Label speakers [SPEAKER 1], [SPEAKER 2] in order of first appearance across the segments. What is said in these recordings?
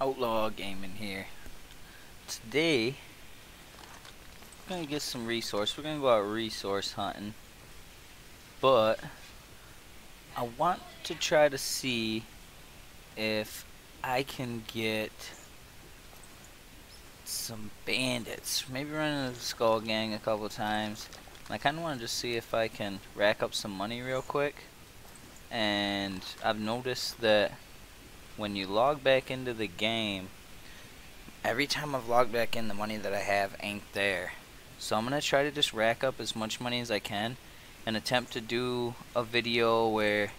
[SPEAKER 1] Outlaw Gaming here. Today, we're gonna get some resource. We're gonna go out resource hunting, but I want to try to see if I can get some bandits. Maybe run into the Skull Gang a couple times. And I kind of want to just see if I can rack up some money real quick. And I've noticed that when you log back into the game, every time I've logged back in, the money that I have ain't there. So I'm going to try to just rack up as much money as I can and attempt to do a video where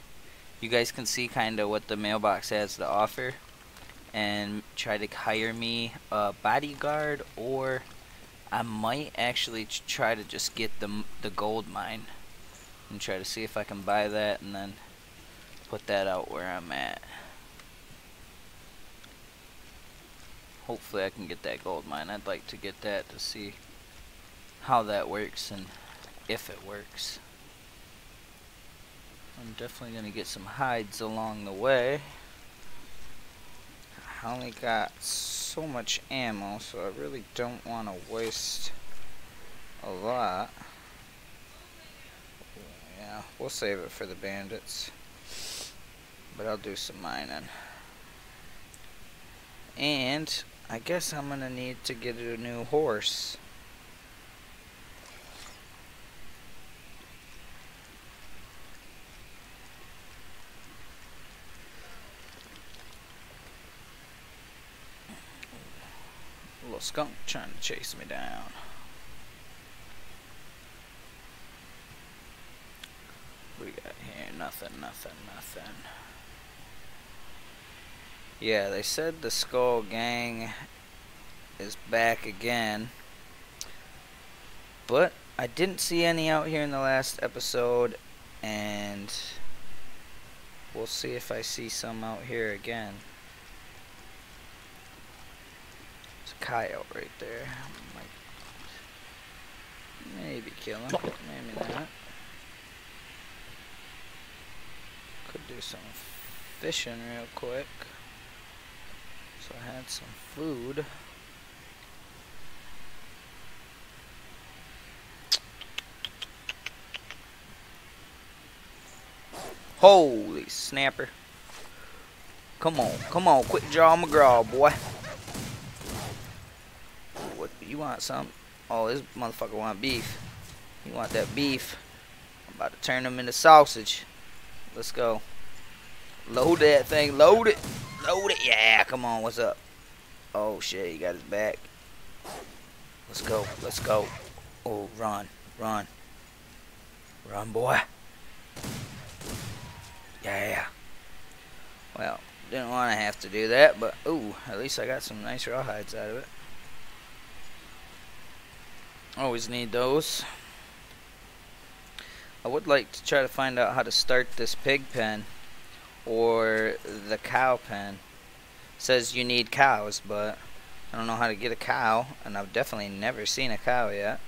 [SPEAKER 1] you guys can see kind of what the mailbox has to offer and try to hire me a bodyguard or I might actually try to just get the, the gold mine and try to see if I can buy that and then put that out where I'm at. Hopefully I can get that gold mine. I'd like to get that to see how that works and if it works. I'm definitely going to get some hides along the way. I only got so much ammo, so I really don't want to waste a lot. Yeah, we'll save it for the bandits. But I'll do some mining. And I guess I'm gonna need to get a new horse. Little skunk trying to chase me down. What do we got here? Nothing, nothing, nothing. Yeah, they said the Skull Gang is back again. But I didn't see any out here in the last episode. And we'll see if I see some out here again. There's a coyote right there. Maybe kill him. Maybe not. Could do some fishing real quick. So I had some food. Holy snapper. Come on, come on, quit Jaw McGraw, boy. What, you want some? Oh, this motherfucker want beef. You want that beef. I'm about to turn him into sausage. Let's go. Load that thing, load it. Load it. Yeah, come on. What's up? Oh, shit. He got his back. Let's go. Let's go. Oh, run. Run. Run, boy. Yeah. Well, didn't want to have to do that, but, ooh, at least I got some nice rawhides out of it. Always need those. I would like to try to find out how to start this pig pen or the cow pen. says you need cows, but I don't know how to get a cow, and I've definitely never seen a cow yet.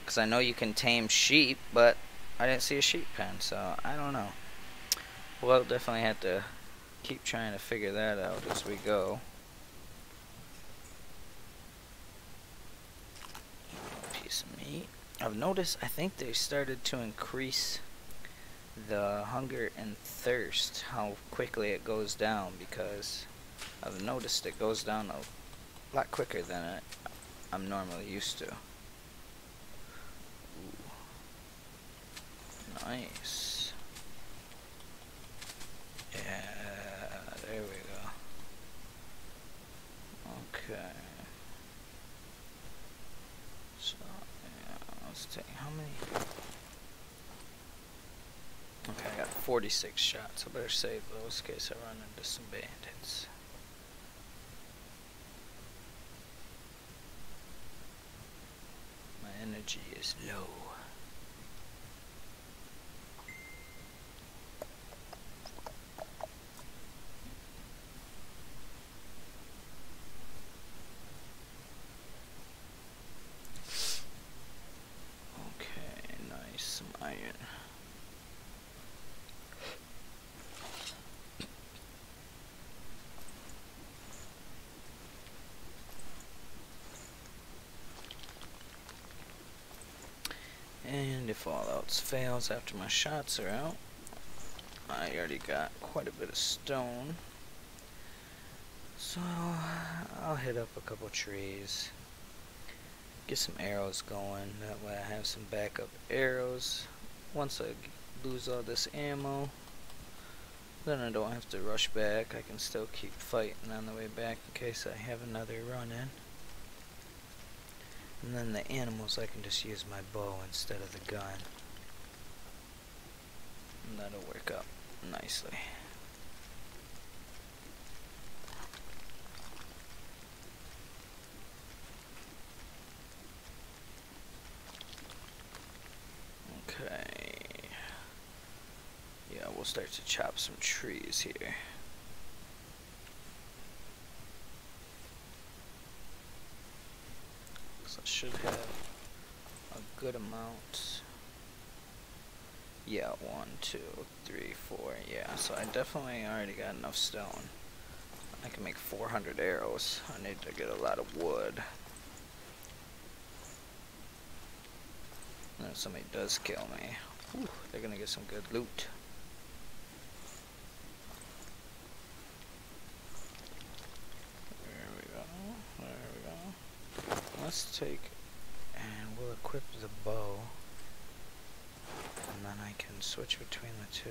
[SPEAKER 1] Because I know you can tame sheep, but I didn't see a sheep pen, so I don't know. We'll definitely have to keep trying to figure that out as we go. Piece of meat. I've noticed, I think they started to increase the hunger and thirst, how quickly it goes down because I've noticed it goes down a lot quicker than it I'm normally used to. Ooh. Nice. Yeah, there we go. Okay. So, yeah, let's take, how many? Okay, I got 46 shots. I better save those in case I run into some bandits. My energy is low. Okay, nice. Some iron. Fails after my shots are out. I already got quite a bit of stone. So I'll hit up a couple trees. Get some arrows going. That way I have some backup arrows. Once I lose all this ammo, then I don't have to rush back. I can still keep fighting on the way back in case I have another run in. And then the animals, I can just use my bow instead of the gun. And that'll work out nicely. Okay. Yeah, we'll start to chop some trees here. So I should have a good amount. Two, three, four. Yeah, so I definitely already got enough stone. I can make 400 arrows. I need to get a lot of wood. And if somebody does kill me, whew, they're gonna get some good loot. There we go. There we go. Let's take and we'll equip the bow. And then I can switch between the two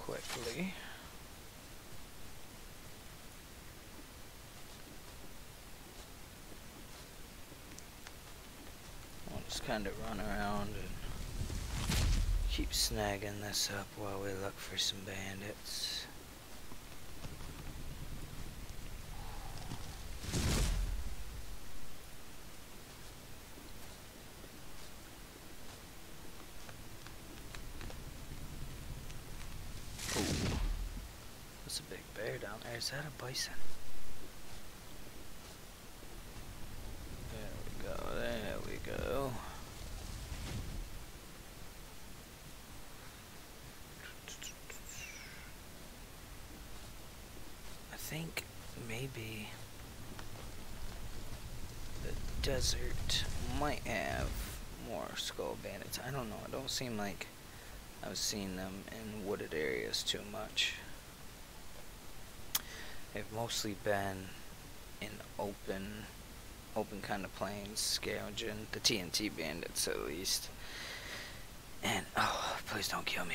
[SPEAKER 1] quickly. I'll just kind of run around and keep snagging this up while we look for some bandits. Ooh. That's a big bear down there. Is that a bison? There we go, there we go. I think maybe the desert might have more skull bandits. I don't know. It don't seem like I've seen them in wooded areas too much. They've mostly been in open, open kind of plains, scavenging the TNT bandits at least. And oh, please don't kill me.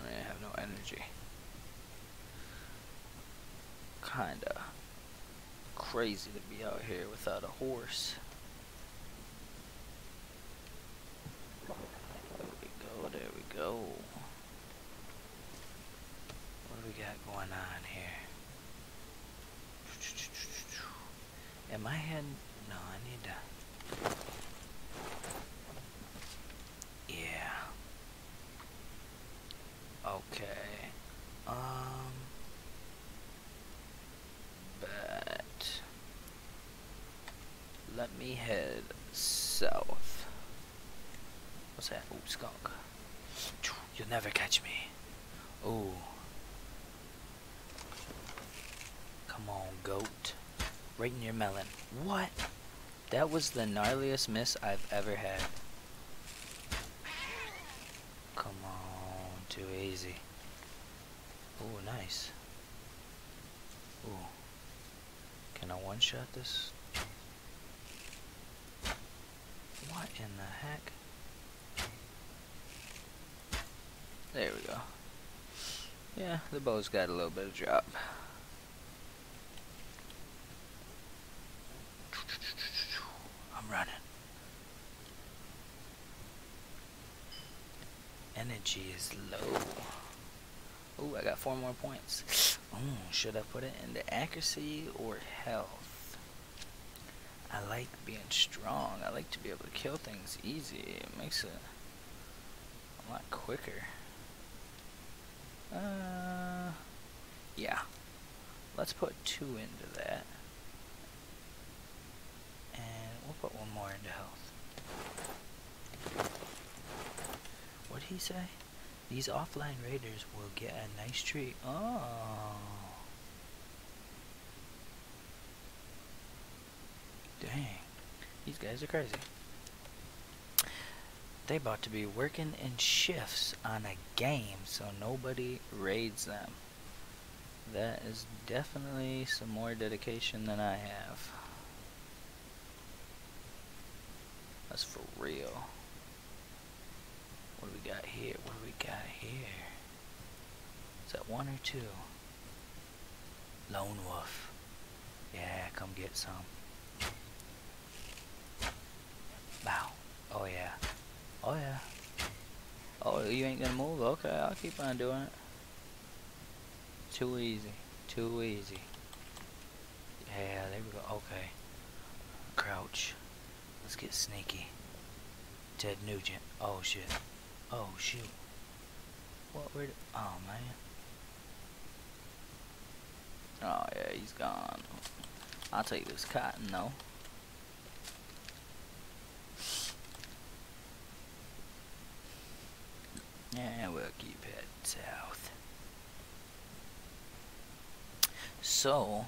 [SPEAKER 1] I have no energy. Kinda crazy to be out here without a horse. There we go, there we go. What do we got going on here? Am I heading? No, I need to. Yeah. Okay. Um. But. Let me head south. What's that? Ooh, skunk. You'll never catch me. Ooh. Come on, goat. Right in your melon. What? That was the gnarliest miss I've ever had. Come on, too easy. Ooh, nice. Ooh. Can I one-shot this? What in the heck? There we go. Yeah, the bow's got a little bit of drop. I'm running. Energy is low. Ooh, I got four more points. Ooh, should I put it into accuracy or health? I like being strong. I like to be able to kill things easy. It makes it a lot quicker. Uh, yeah. Let's put two into that. And we'll put one more into health. What'd he say? These offline raiders will get a nice treat. Oh. Dang. These guys are crazy. they about to be working in shifts on a game so nobody raids them. That is definitely some more dedication than I have. That's for real. What do we got here? What do we got here? Is that one or two? Lone Wolf. Yeah, come get some. Bow. Oh yeah. Oh yeah. Oh, you ain't gonna move? Okay, I'll keep on doing it. Too easy. Too easy. Yeah, there we go. Okay. Crouch. Let's get sneaky. Ted Nugent. Oh shit. Oh shoot. What where oh man. Oh yeah, he's gone. I'll take this cotton though. Yeah, we'll keep heading south. So,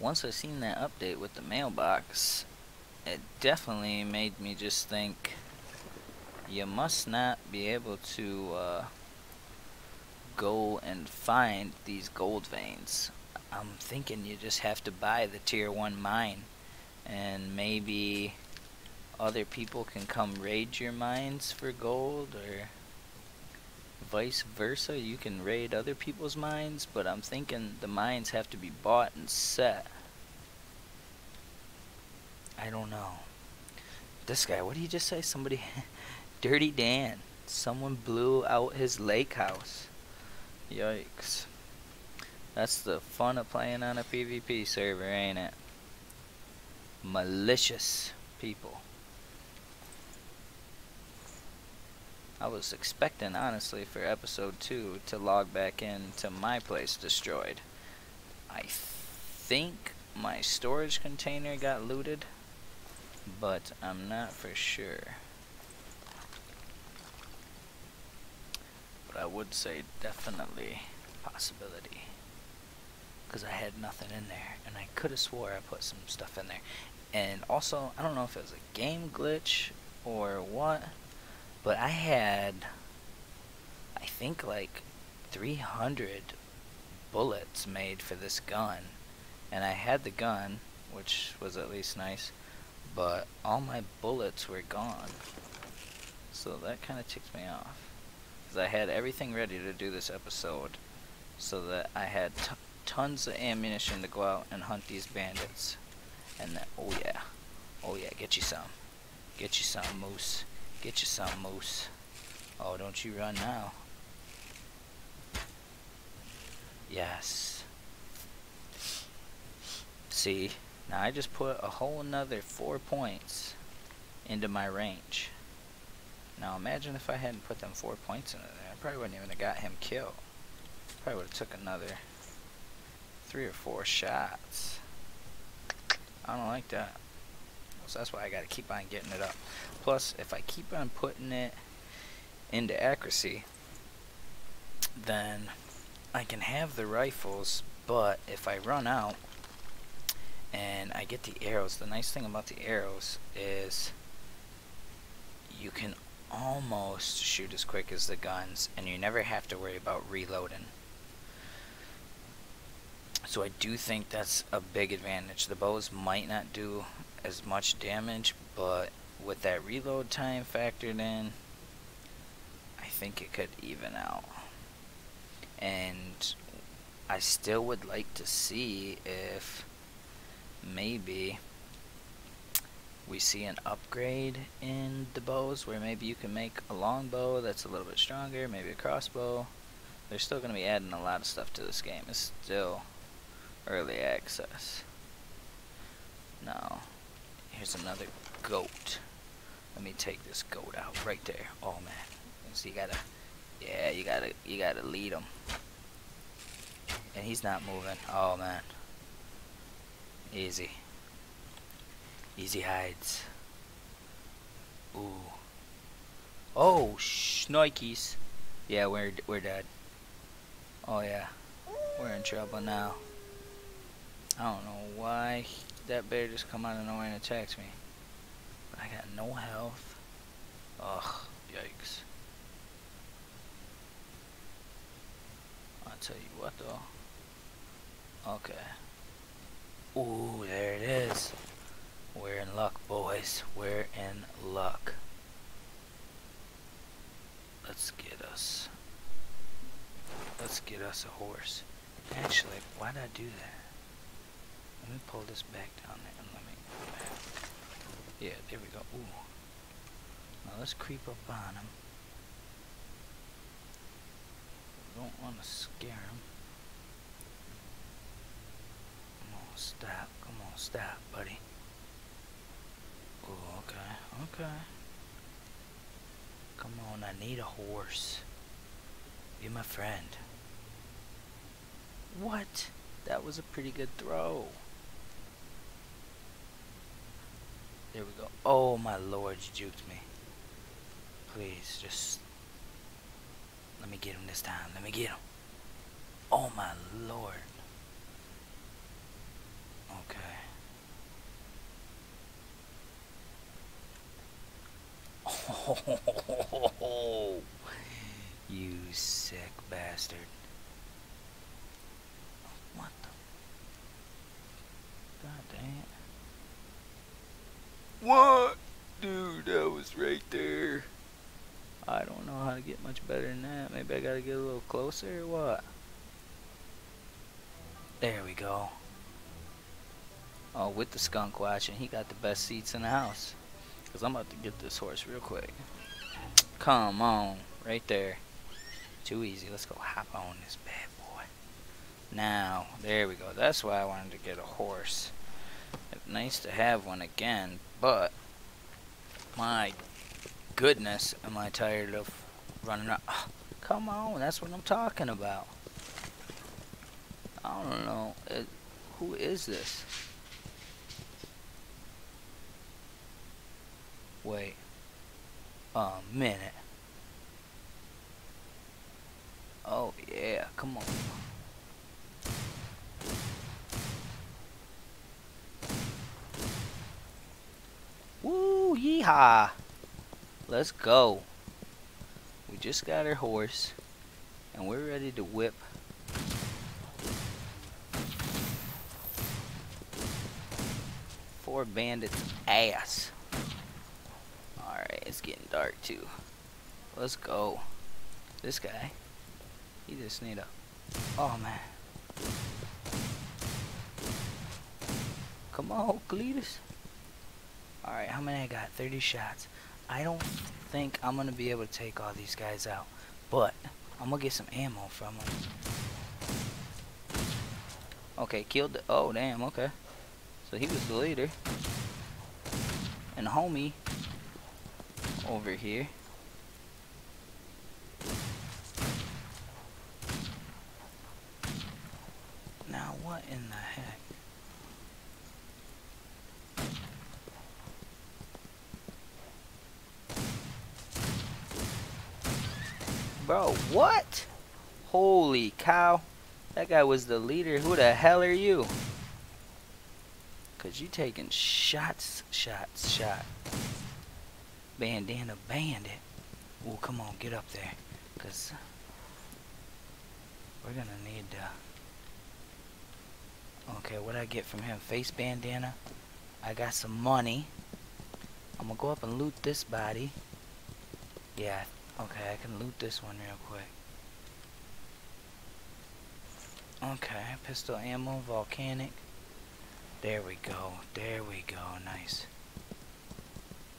[SPEAKER 1] once I seen that update with the mailbox, it definitely made me just think you must not be able to uh, go and find these gold veins. I'm thinking you just have to buy the tier 1 mine and maybe other people can come raid your mines for gold or vice versa. You can raid other people's mines, but I'm thinking the mines have to be bought and set. I don't know. This guy, what did he just say? Somebody, Dirty Dan. Someone blew out his lake house. Yikes. That's the fun of playing on a PvP server, ain't it? Malicious people. I was expecting, honestly, for episode 2 to log back in to my place destroyed. I think my storage container got looted, but I'm not for sure. But I would say definitely possibility. Because I had nothing in there, and I could have swore I put some stuff in there. And also, I don't know if it was a game glitch or what, but I had, I think like 300 bullets made for this gun. And I had the gun, which was at least nice, but all my bullets were gone. So that kind of ticks me off. Because I had everything ready to do this episode, so that I had tons of ammunition to go out and hunt these bandits. And then, oh yeah, oh yeah, get you some. Get you some, moose. Get you some, moose. Oh, don't you run now. Yes. See, now I just put a whole another four points into my range. Now imagine if I hadn't put them four points into there. I probably wouldn't even have got him killed. Probably would have took another three or four shots. I don't like that. So that's why I got to keep on getting it up. Plus, if I keep on putting it into accuracy, then I can have the rifles, but if I run out and I get the arrows, the nice thing about the arrows is you can almost shoot as quick as the guns and you never have to worry about reloading. So I do think that's a big advantage. The bows might not do as much damage, but with that reload time factored in, I think it could even out. And I still would like to see if maybe we see an upgrade in the bows where maybe you can make a long bow that's a little bit stronger, maybe a crossbow. They're still going to be adding a lot of stuff to this game. It's still early access. Now, here's another goat. Let me take this goat out right there. Oh man. So you gotta, yeah, you gotta, you gotta lead him. And he's not moving. Oh man. Easy. Easy hides. Ooh. Oh, shnikes. Yeah, we're we're dead. Oh yeah, we're in trouble now. I don't know why that bear just come out of nowhere and attacks me. I got no health. Ugh, yikes. I'll tell you what though. Okay. Ooh, there it is. We're in luck, boys. We're in luck. Let's get us. Let's get us a horse. Actually, why did I do that? Let me pull this back down there and let me. Yeah, there we go. Ooh. Now let's creep up on him. We don't want to scare him. Come on, stop. Come on, stop, buddy. Oh, okay, okay. Come on, I need a horse. Be my friend. What? That was a pretty good throw. There we go. Oh my lord, you juked me. Please, just... Let me get him this time. Let me get him. Oh my lord. Okay. Oh, you sick bastard. What the? God it. What? Dude, that was right there. I don't know how to get much better than that. Maybe I gotta get a little closer or what? There we go. Oh, with the skunk watching, he got the best seats in the house. Because I'm about to get this horse real quick. Come on. Right there. Too easy. Let's go hop on this bad boy. Now, there we go. That's why I wanted to get a horse. Nice to have one again, but my goodness, am I tired of running up. Oh, come on, that's what I'm talking about. I don't know. It, who is this? Wait. A minute. Oh, yeah. Come on. Woo, yeehaw. Let's go. We just got our horse. And we're ready to whip. Four bandits ass. Alright, it's getting dark too. Let's go. This guy. He just need a... Oh man. Come on, Cletus. Alright, how many I got? 30 shots. I don't think I'm going to be able to take all these guys out. But, I'm going to get some ammo from them. Okay, killed the... Oh, damn, okay. So he was the leader. And homie over here. Now, what in the heck? Bro, what? Holy cow. That guy was the leader. Who the hell are you? Cause you taking shots, shots, shot. Bandana bandit. Oh, come on, get up there. Cause we're gonna need. Okay, what I get from him? Face bandana. I got some money. I'm gonna go up and loot this body. Yeah, Okay, I can loot this one real quick. Okay, pistol ammo, volcanic. There we go, there we go, nice.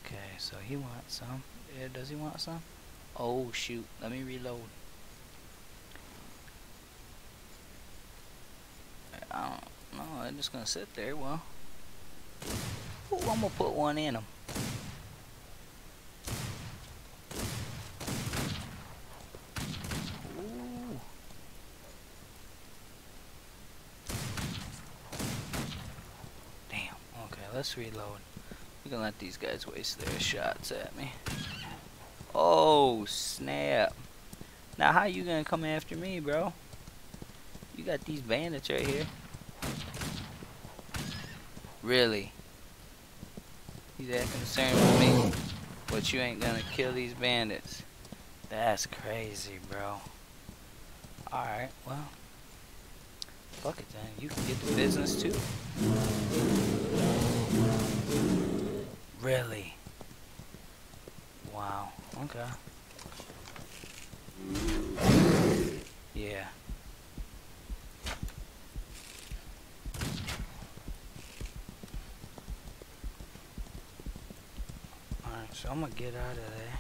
[SPEAKER 1] Okay, so he wants some. Yeah, does he want some? Oh shoot, let me reload. I don't know, I'm just gonna sit there, well. Ooh, I'm gonna put one in him. Let's reload. We can let these guys waste their shots at me. Oh, snap. Now, how you gonna come after me, bro? You got these bandits right here. Really? He's that concerned with me? But you ain't gonna kill these bandits. That's crazy, bro. Alright, well. Fuck it then. You can get the business too. Really? Wow. Okay. Yeah. Alright, so I'm gonna get out of there.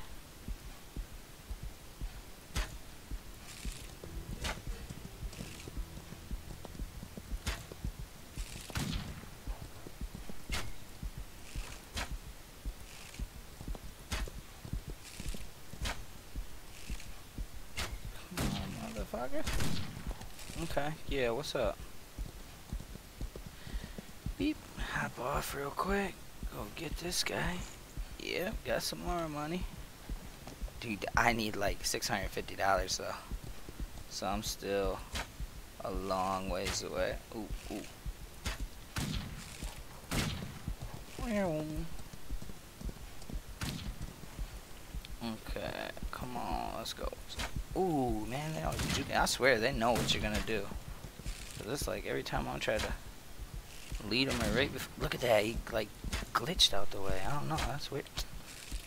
[SPEAKER 1] Motherfucker. Okay, yeah, what's up? Beep, hop off real quick. Go get this guy. Yep, got some more money. Dude, I need like $650 though. So I'm still a long ways away. Ooh, ooh come on, let's go. Ooh, they. I swear they know what you're gonna do. Cause it's like every time I'm trying to lead him right before. Look at that, he like glitched out the way. I don't know, that's weird.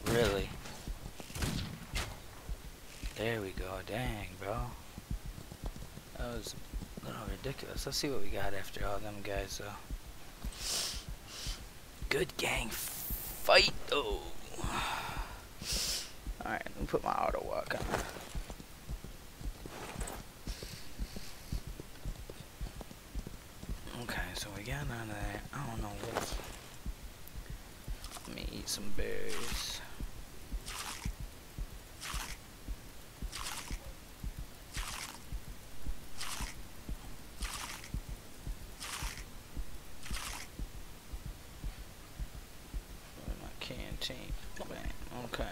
[SPEAKER 1] Really? There we go. Dang, bro. That was a little ridiculous. Let's see what we got after all them guys, though. Good gang fight, though. Alright, let me put my auto walk on. I don't know. Let me eat some berries. Okay.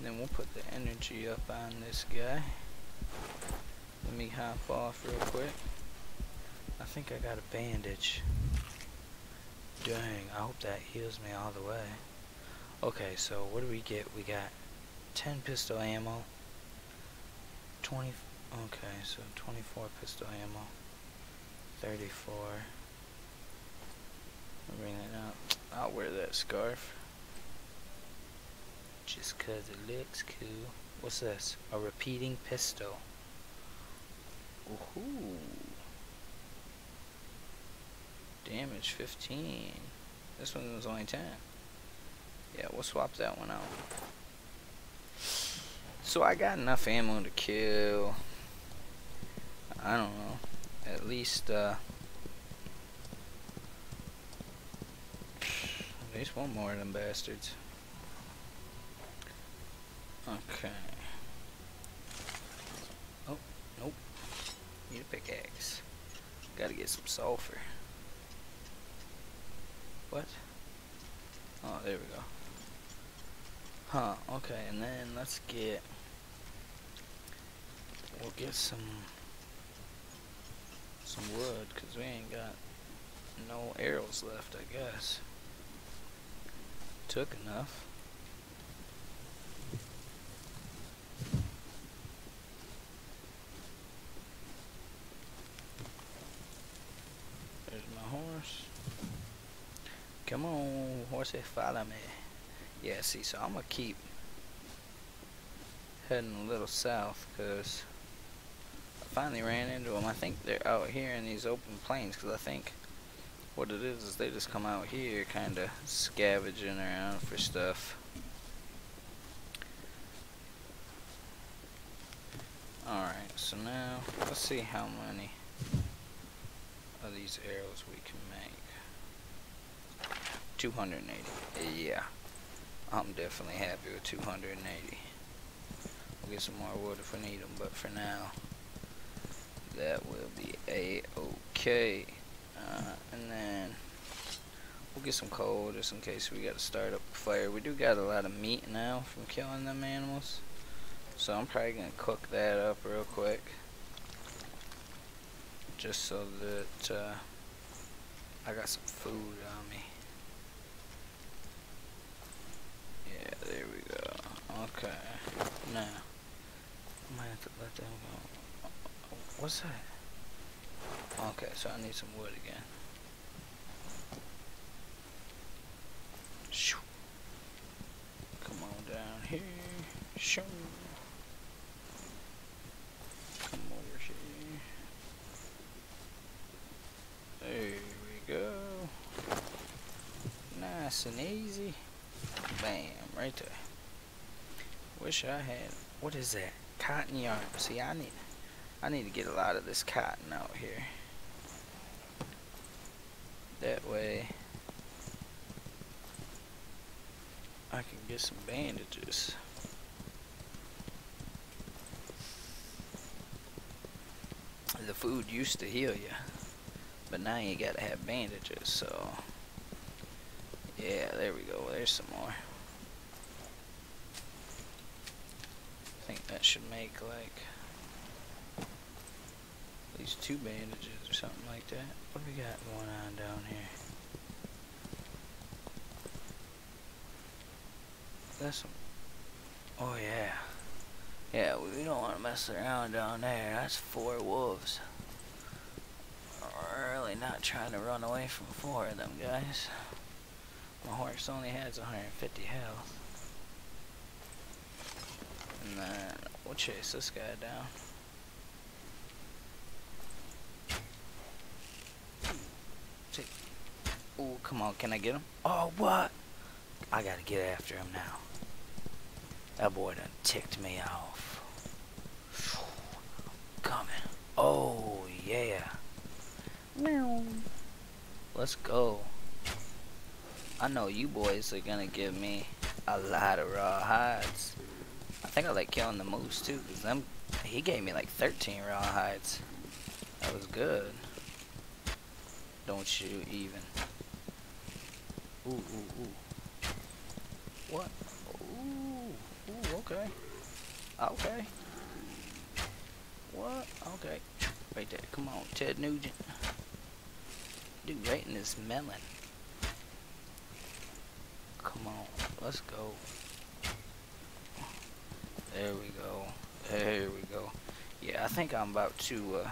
[SPEAKER 1] Then we'll put the energy up on this guy. Let me hop off real quick. I think I got a bandage. Dang, I hope that heals me all the way. Okay, so what do we get? We got 10 pistol ammo. 20, okay, so 24 pistol ammo. 34. I'll bring that up. I'll wear that scarf. Just cause it looks cool. What's this? A repeating pistol. Ooh. Damage 15. This one was only 10. Yeah, we'll swap that one out. So I got enough ammo to kill. I don't know. At least, uh. At least one more of them bastards. Okay. Oh, nope. Need a pickaxe. Gotta get some sulfur. What? Oh, there we go. Huh, okay, and then let's get... We'll get some... Some wood, because we ain't got no arrows left, I guess. Took enough. Come on, horsey, follow me. Yeah, see, so I'm to keep heading a little south because I finally ran into them. I think they're out here in these open plains because I think what it is is they just come out here kind of scavenging around for stuff. Alright, so now let's see how many of these arrows we can make. 280. Yeah. I'm definitely happy with 280. We'll get some more wood if we need them, but for now, that will be a-okay. Uh, and then, we'll get some coal just in case we got to start up a fire. We do got a lot of meat now from killing them animals. So I'm probably going to cook that up real quick. Just so that uh, I got some food on me. There we go. Okay. Now, I might have to let them go. What's that? Okay, so I need some wood again. Shoo. Come on down here. Shoo. Come over here. There we go. Nice and easy. Bam, right there. Wish I had. What is that? Cotton yarn. See, I need. I need to get a lot of this cotton out here. That way, I can get some bandages. The food used to heal you, but now you gotta have bandages, so. Yeah, there we go. There's some more. Think that should make like at least two bandages or something like that. What do we got going on down here? That's some. Oh yeah. Yeah, we don't want to mess around down there. That's four wolves. We're really not trying to run away from four of them guys. My horse only has 150 health. And then we'll chase this guy down. Oh, come on, can I get him? Oh, what? I gotta get after him now. That boy done ticked me off. Coming. Oh, yeah. Meow. Let's go. I know you boys are gonna give me a lot of raw hides. I think I like killing the moose too, cause them he gave me like 13 raw hides. That was good. Don't you even. Ooh, ooh, ooh. What? Ooh, ooh, okay. Okay. What? Okay. Right there. Come on, Ted Nugent. Dude, right in this melon. Come on, let's go. There we go. There we go. Yeah, I think I'm about to, uh...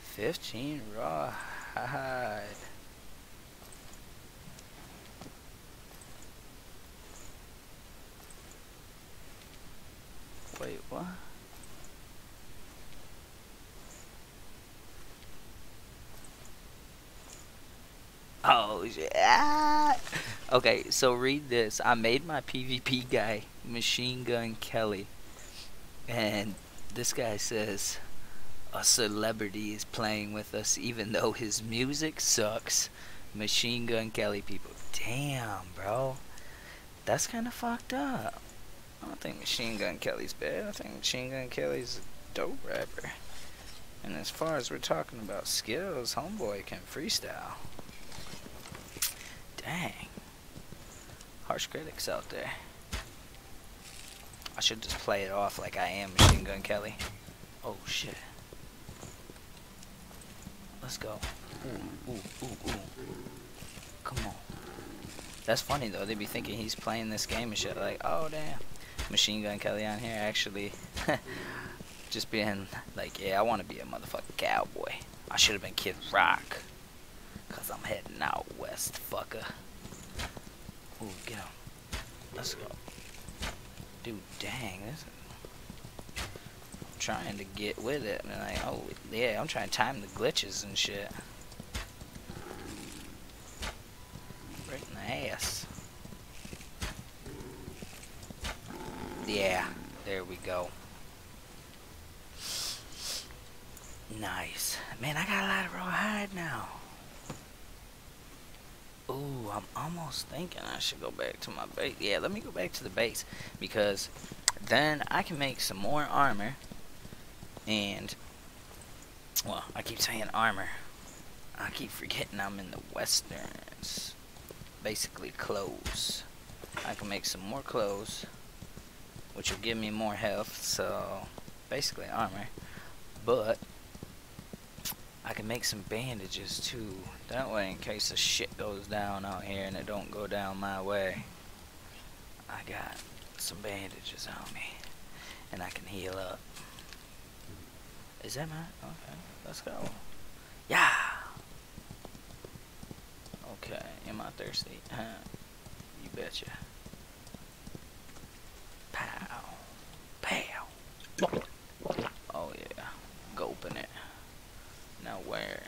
[SPEAKER 1] Fifteen raw. Wait, what? Oh, shit. Okay, so read this. I made my PvP guy, Machine Gun Kelly. And this guy says a celebrity is playing with us even though his music sucks. Machine Gun Kelly people. Damn, bro. That's kind of fucked up. I don't think Machine Gun Kelly's bad. I think Machine Gun Kelly's a dope rapper. And as far as we're talking about skills, Homeboy can freestyle. Dang. Harsh critics out there. I should just play it off like I am Machine Gun Kelly. Oh shit. Let's go. Ooh, ooh, ooh, ooh. Come on. That's funny though, they'd be thinking he's playing this game and shit like, oh damn. Machine Gun Kelly on here actually just being like, yeah, I want to be a motherfucking cowboy. I should have been Kid Rock. Cause I'm heading out west, fucker. Ooh, get him. Let's go. Dude, dang, this is... I'm trying to get with it, and like, oh, yeah, I'm trying to time the glitches and shit. Right in the ass. Yeah, there we go. Nice. Man, I got a lot of raw hide now. Ooh, I'm almost thinking I should go back to my base. Yeah, let me go back to the base. Because then I can make some more armor. And, well, I keep saying armor. I keep forgetting I'm in the westerns. Basically clothes. I can make some more clothes. Which will give me more health. So, basically armor. But, I can make some bandages too. That way, in case the shit goes down out here and it don't go down my way, I got some bandages on me. And I can heal up. Is that my... Okay, let's go. Yeah! Okay, am I thirsty? Huh? You betcha. Pow. Pow. Oh yeah. Go open it. Now where?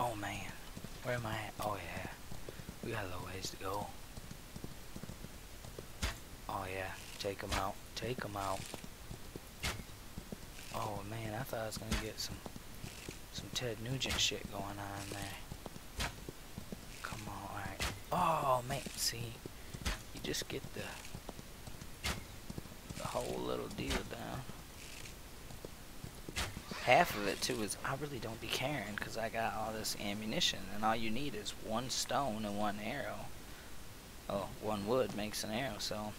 [SPEAKER 1] Oh man. Where am I? Oh yeah. We got a little ways to go. Oh yeah. Take them out. Take them out. Oh man, I thought I was gonna get some some Ted Nugent shit going on there. Come on, alright. Oh man, see, you just get the the whole little deal down. Half of it too is I really don't be caring because I got all this ammunition and all you need is one stone and one arrow. Oh, one wood makes an arrow, so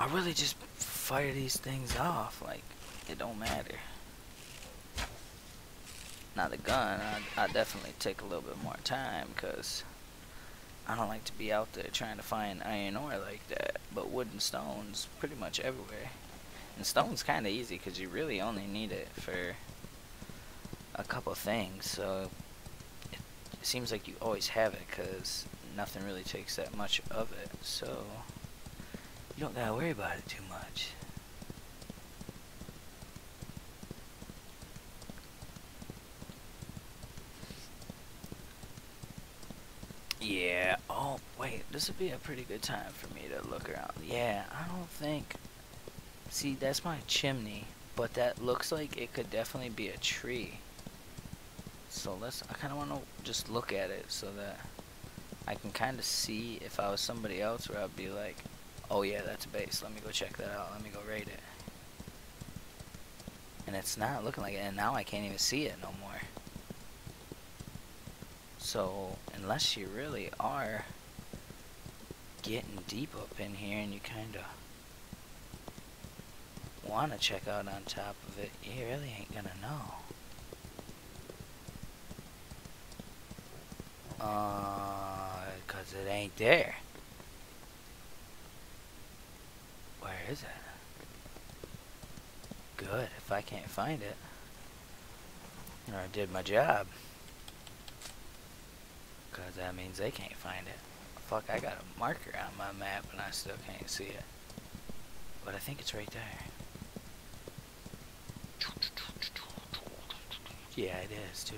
[SPEAKER 1] I really just fire these things off like it don't matter. Now the gun, I, I definitely take a little bit more time because I don't like to be out there trying to find iron ore like that. But wood and stones pretty much everywhere. And stone's kind of easy because you really only need it for a couple things. So it, seems like you always have it because nothing really takes that much of it. So you don't gotta worry about it too much. Yeah. Oh, wait. This would be a pretty good time for me to look around. Yeah, I don't think... See, that's my chimney. But that looks like it could definitely be a tree. So let's... I kind of want to just look at it so that I can kind of see if I was somebody else where I'd be like, oh yeah, that's a base. Let me go check that out. Let me go raid it. And it's not looking like it. And now I can't even see it no more. So, unless you really are getting deep up in here and you kind of want to check out on top of it, you really ain't gonna know. Uh, cause it ain't there. Where is it? Good, if I can't find it. Or I did my job. Because that means they can't find it. Fuck, I got a marker on my map and I still can't see it. But I think it's right there. Yeah, it is too.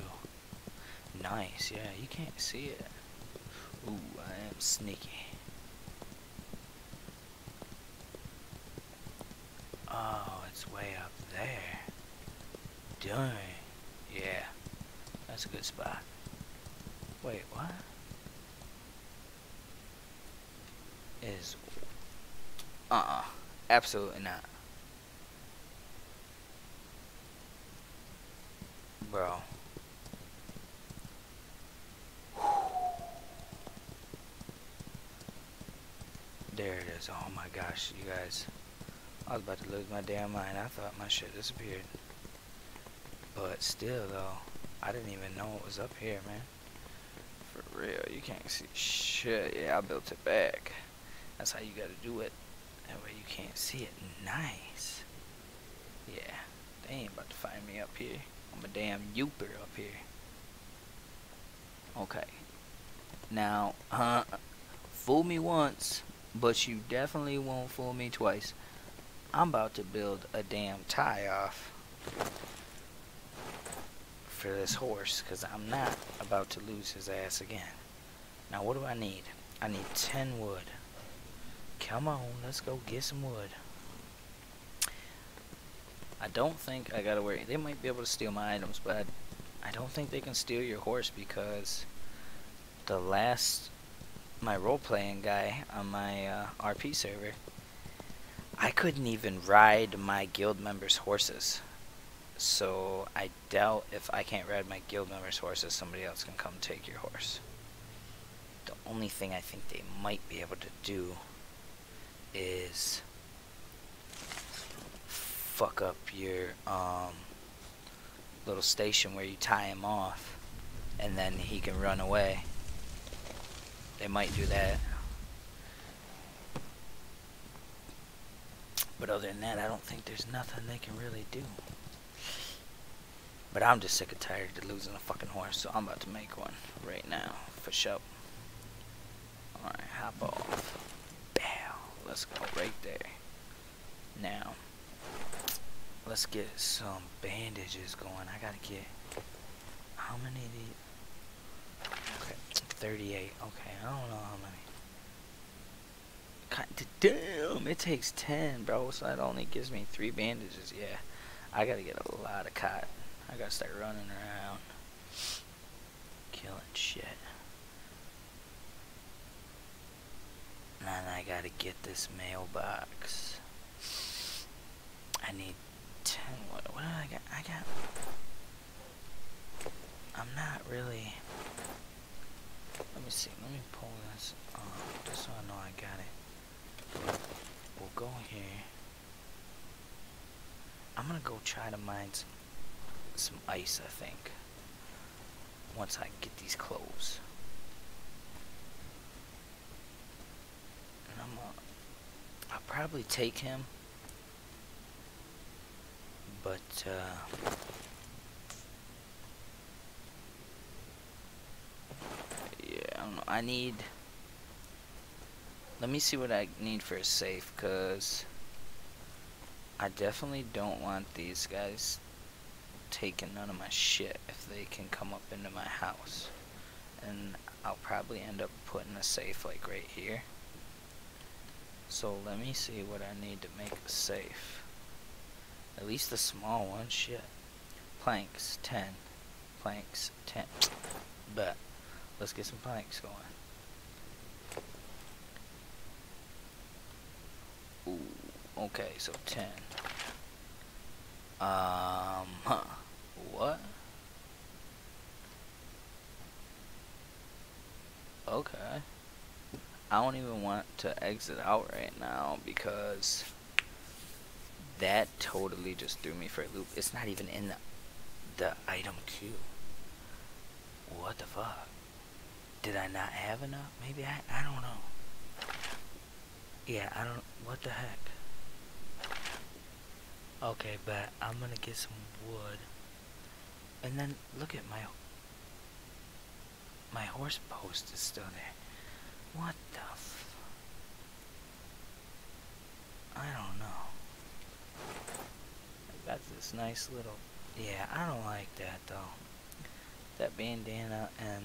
[SPEAKER 1] Nice, yeah, you can't see it. Ooh, I am sneaky. Oh, it's way up there. Dang. Yeah, that's a good spot. Wait, what? Is uh-uh. Absolutely not. Bro. There it is. Oh my gosh, you guys. I was about to lose my damn mind. I thought my shit disappeared. But still, though, I didn't even know it was up here, man. For real, you can't see shit. Yeah, I built it back. That's how you gotta do it. That way you can't see it. Nice. Yeah, they ain't about to find me up here. I'm a damn youper up here. Okay. Now, uh, fool me once, but you definitely won't fool me twice. I'm about to build a damn tie off for this horse because I'm not about to lose his ass again. Now what do I need? I need 10 wood. Come on, let's go get some wood. I don't think I gotta worry. They might be able to steal my items, but I, don't think they can steal your horse because the last, my role-playing guy on my uh, RP server, I couldn't even ride my guild members' horses. So I doubt if I can't ride my guild members' horses, somebody else can come take your horse. The only thing I think they might be able to do is fuck up your um little station where you tie him off and then he can run away. They might do that. But other than that, I don't think there's nothing they can really do. But I'm just sick and tired of losing a fucking horse, so I'm about to make one right now, for sure. Alright, hop off. Bow. Let's go right there. Now, let's get some bandages going. I gotta get, how many these? Okay, 38. Okay, I don't know how many. God damn, it takes 10, bro, so that only gives me 3 bandages. Yeah, I gotta get a lot of cotton. I gotta start running around. Killing shit. And I gotta get this mailbox. I need 10. What, what do I got? I got. I'm not really. Let me see. Let me pull this off just so I know I got it. We'll go here. I'm gonna go try to mine some some ice, I think. Once I get these clothes. And I'm gonna, I'll probably take him. But, uh, yeah, I don't know. I need, let me see what I need for a safe, because I definitely don't want these guys taking none of my shit if they can come up into my house. And I'll probably end up putting a safe like right here. So let me see what I need to make a safe. At least the small one, shit. Planks, 10. Planks, 10. But, let's get some planks going. Ooh, okay, so 10. Um, huh. What? Okay. I don't even want to exit out right now because that totally just threw me for a loop. It's not even in the, the item queue. What the fuck? Did I not have enough? Maybe I, I don't know. Yeah, I don't, what the heck? Okay, but I'm gonna get some wood. And then look at my my horse post is still there. What the I don't know. Got this nice little yeah, I don't like that though. That bandana and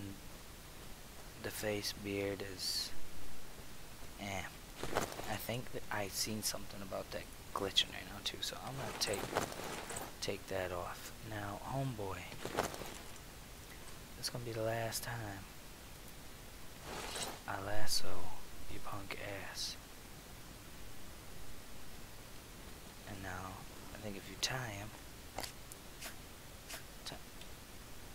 [SPEAKER 1] the face beard is eh. I think that I seen something about that glitching right now too, so I'm gonna take take that off. Now, homeboy, this gonna be the last time I lasso you punk ass. And now, I think if you tie him,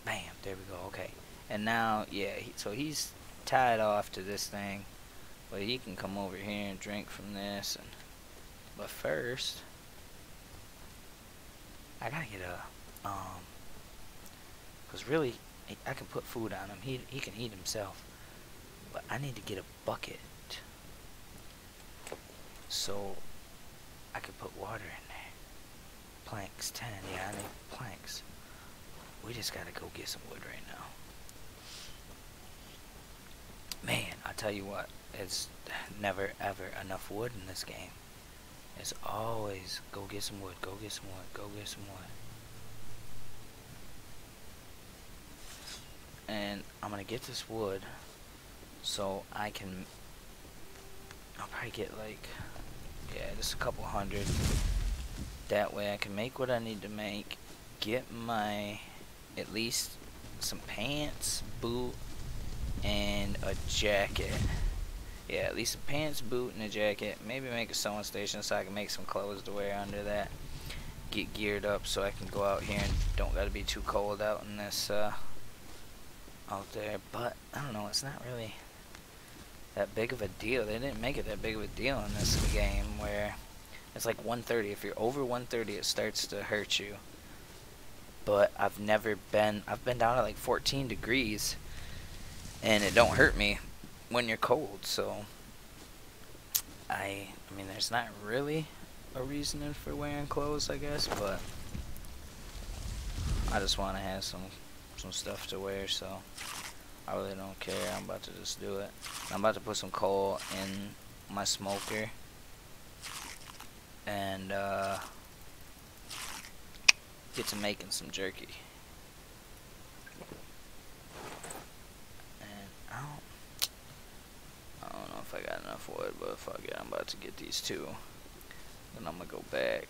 [SPEAKER 1] bam, there we go. Okay, and now, yeah, he, so he's tied off to this thing, but he can come over here and drink from this and but first, I gotta get a, um, cause really, I can put food on him. He he can eat himself, but I need to get a bucket, so I could put water in there. Planks ten, yeah, I need planks. We just gotta go get some wood right now. Man, I tell you what, it's never ever enough wood in this game. It's always go get some wood, go get some wood, go get some wood. And I'm gonna get this wood so I can I'll probably get like yeah, just a couple hundred. That way I can make what I need to make, get my at least some pants, boot, and a jacket. Yeah, at least a pants, boot, and a jacket. Maybe make a sewing station so I can make some clothes to wear under that. Get geared up so I can go out here and don't gotta be too cold out in this, uh, out there. But, I don't know, it's not really that big of a deal. They didn't make it that big of a deal in this game where it's like 130. If you're over 130, it starts to hurt you. but I've never been I've been down to like 14 degrees and it don't hurt me when you're cold so I I mean there's not really a reasoning for wearing clothes I guess but I just want to have some some stuff to wear so I really don't care I'm about to just do it I'm about to put some coal in my smoker and uh get to making some jerky. And I don't, I don't know if I got enough wood, but fuck it, I'm about to get these two. Then I'm gonna go back.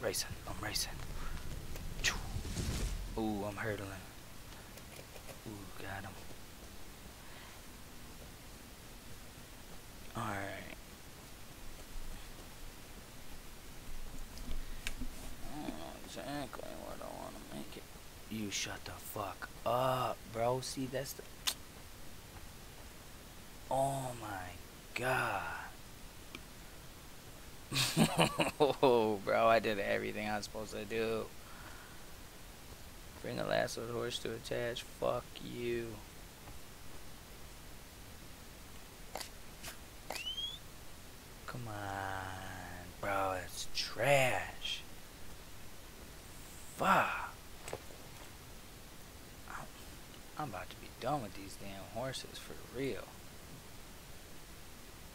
[SPEAKER 1] Racing, I'm racing. Ooh, I'm hurdling. Ooh, got him. Alright. I oh, don't know exactly what I want to make it. You shut the fuck up, bro. See, that's the... Oh my god. oh, bro, I did everything I was supposed to do. Bring a lassoed horse to attach. Fuck you. Come on, bro, it's trash. Fuck. I'm, I'm about to be done with these damn horses for real.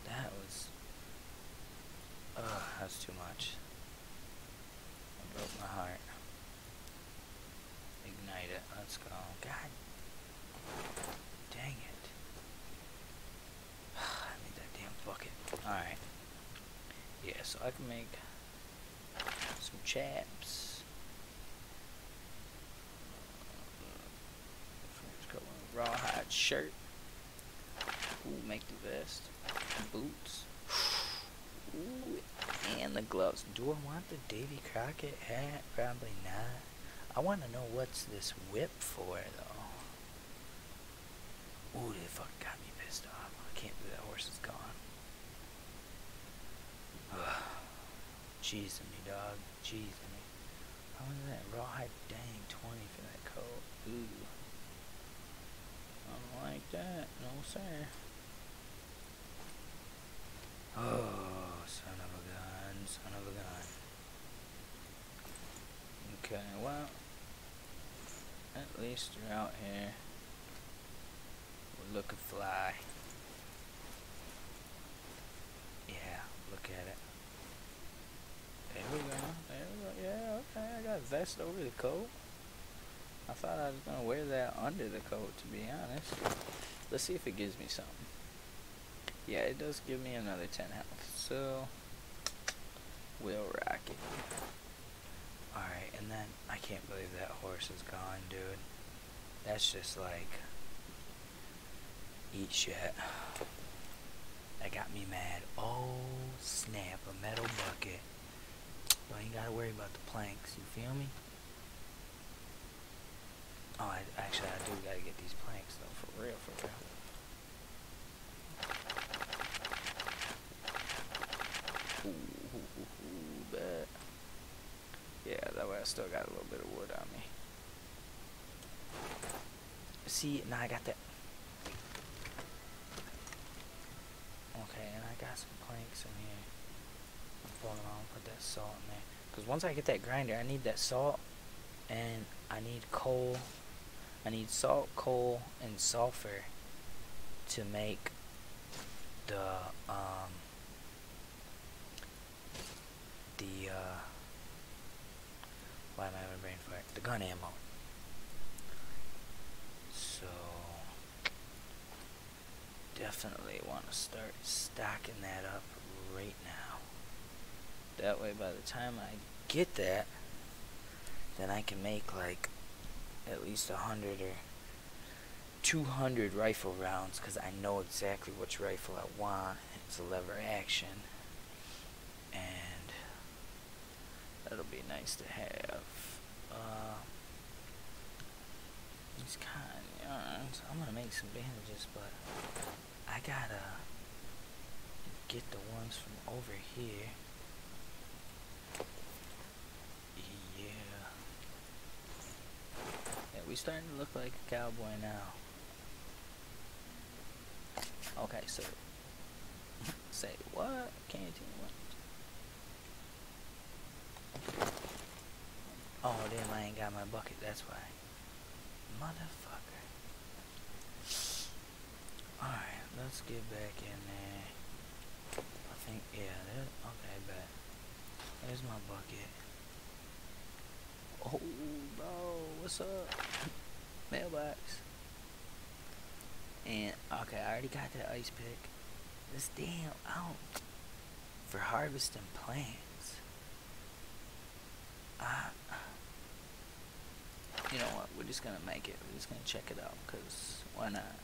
[SPEAKER 1] That was... Ugh, that's too much. I broke my heart. Ignite it. Let's go. God dang it. I need that damn bucket. Alright. Yeah, so I can make some chaps. Rawhide shirt. Ooh, make the vest. Boots. And the gloves. Do I want the Davy Crockett hat? Probably not. I want to know what's this whip for, though. Ooh, they fuck got me pissed off. I can't believe that horse is gone. Cheesing me, dog. Cheesing me. How is that rawhide? Dang, 20 for that coat. Ooh. I don't like that. No, sir. Oh, son of a gun. Son of a gun. Okay, well. At least you're out here. We're looking fly. Yeah, look at it. There we go. There we go. Yeah, okay. I got a vest over the coat. I thought I was going to wear that under the coat, to be honest. Let's see if it gives me something. Yeah, it does give me another 10 health. So, we'll rock it. Alright, and then, I can't believe that horse is gone, dude. That's just like, eat shit. That got me mad. Oh, snap, a metal bucket. Well, you gotta worry about the planks, you feel me? Oh, I, actually, I do gotta get these planks, though, for real, for real. Ooh, ooh, ooh, ooh, bet. Yeah, that way I still got a little bit of wood on me. See, now I got that. Okay, and I got some planks in here. I'm pulling on, put that salt in there. Because once I get that grinder, I need that salt, and I need coal. I need salt, coal, and sulfur to make the, um, the, uh, why am I having a brain fart? The gun ammo. So, definitely want to start stacking that up right now. That way, by the time I get that, then I can make like at least a hundred or 200 rifle rounds because I know exactly which rifle I want. It's a lever action. And that'll be nice to have. Uh, these kind. I'm to make some bandages, but I gotta get the ones from over here. Yeah. Yeah, we starting to look like a cowboy now. Okay, so say what? Canteen what? Oh damn I ain't got my bucket, that's why. Motherfucker. Alright, let's get back in there. I think yeah, there okay, bet. There's my bucket. Oh bro, what's up? Mailbox. And okay, I already got that ice pick. This damn out for harvesting plants. Uh, you know what? We're just gonna make it. We're just gonna check it out, cause why not?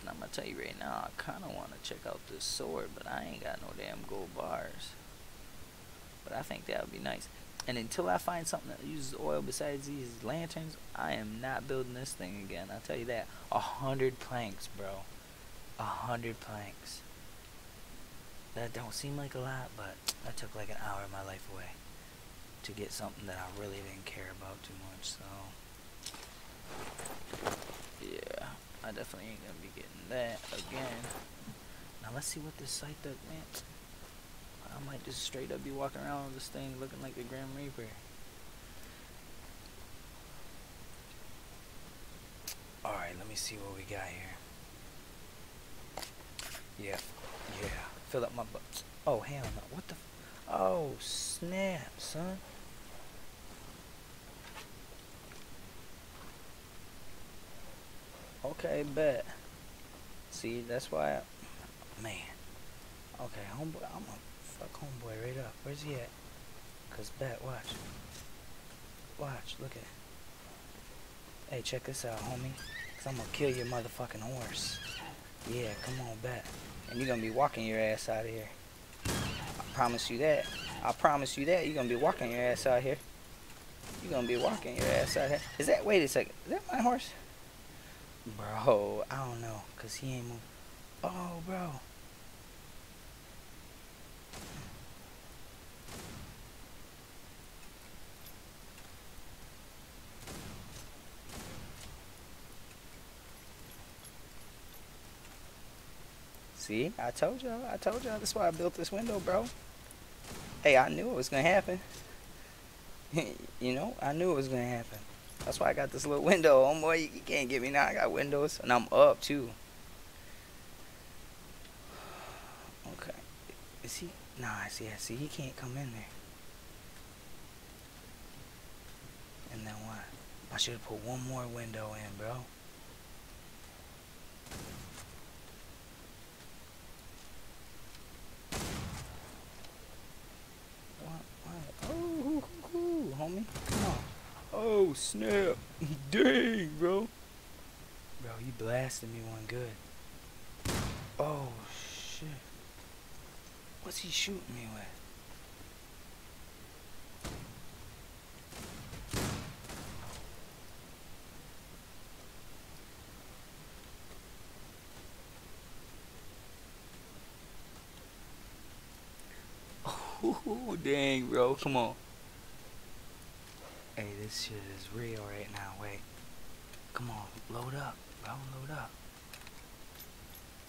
[SPEAKER 1] And I'm gonna tell you right now, I kind of want to check out this sword, but I ain't got no damn gold bars. But I think that would be nice. And until I find something that uses oil besides these lanterns, I am not building this thing again. I'll tell you that. A hundred planks, bro. A hundred planks. That don't seem like a lot, but that took like an hour of my life away to get something that I really didn't care about too much, so yeah, I definitely ain't gonna be getting that again. Now let's see what this site does, man. I might just straight up be walking around with this thing looking like the Grim Reaper. Alright, let me see what we got here. Yeah, yeah. Fill up my butt. Oh, hell no. What the? oh, snap, son. Okay, bet. See, that's why I, man. Okay, homeboy, I'm gonna fuck homeboy right up. Where's he at? Cause bet, watch. Watch, look at. Hey, check this out, homie. Cause I'm gonna kill your motherfucking horse. Yeah, come on, bet. And you're gonna be walking your ass out of here. I promise you that. I promise you that. You're gonna be walking your ass out here. You're gonna be walking your ass out here. Is that, wait a second, is that my horse? Bro, I don't know, cause he ain't moving. Oh, bro. See, I told y'all, I told y'all, that's why I built this window, bro. Hey, I knew it was gonna happen. you know, I knew it was gonna happen. That's why I got this little window. Oh boy, you can't get me now. I got windows, and I'm up too. Okay, is he? Nah, I see. I see. He can't come in there. And then what? I should have put one more window in, bro. What? What? Oh, homie. Oh, snap. Dang, bro. Bro, you blasted me one good. Oh, shit. What's he shooting me with? Oh, dang, bro. Come on. This shit is real right now. Wait. Come on, load up, bro. Load up.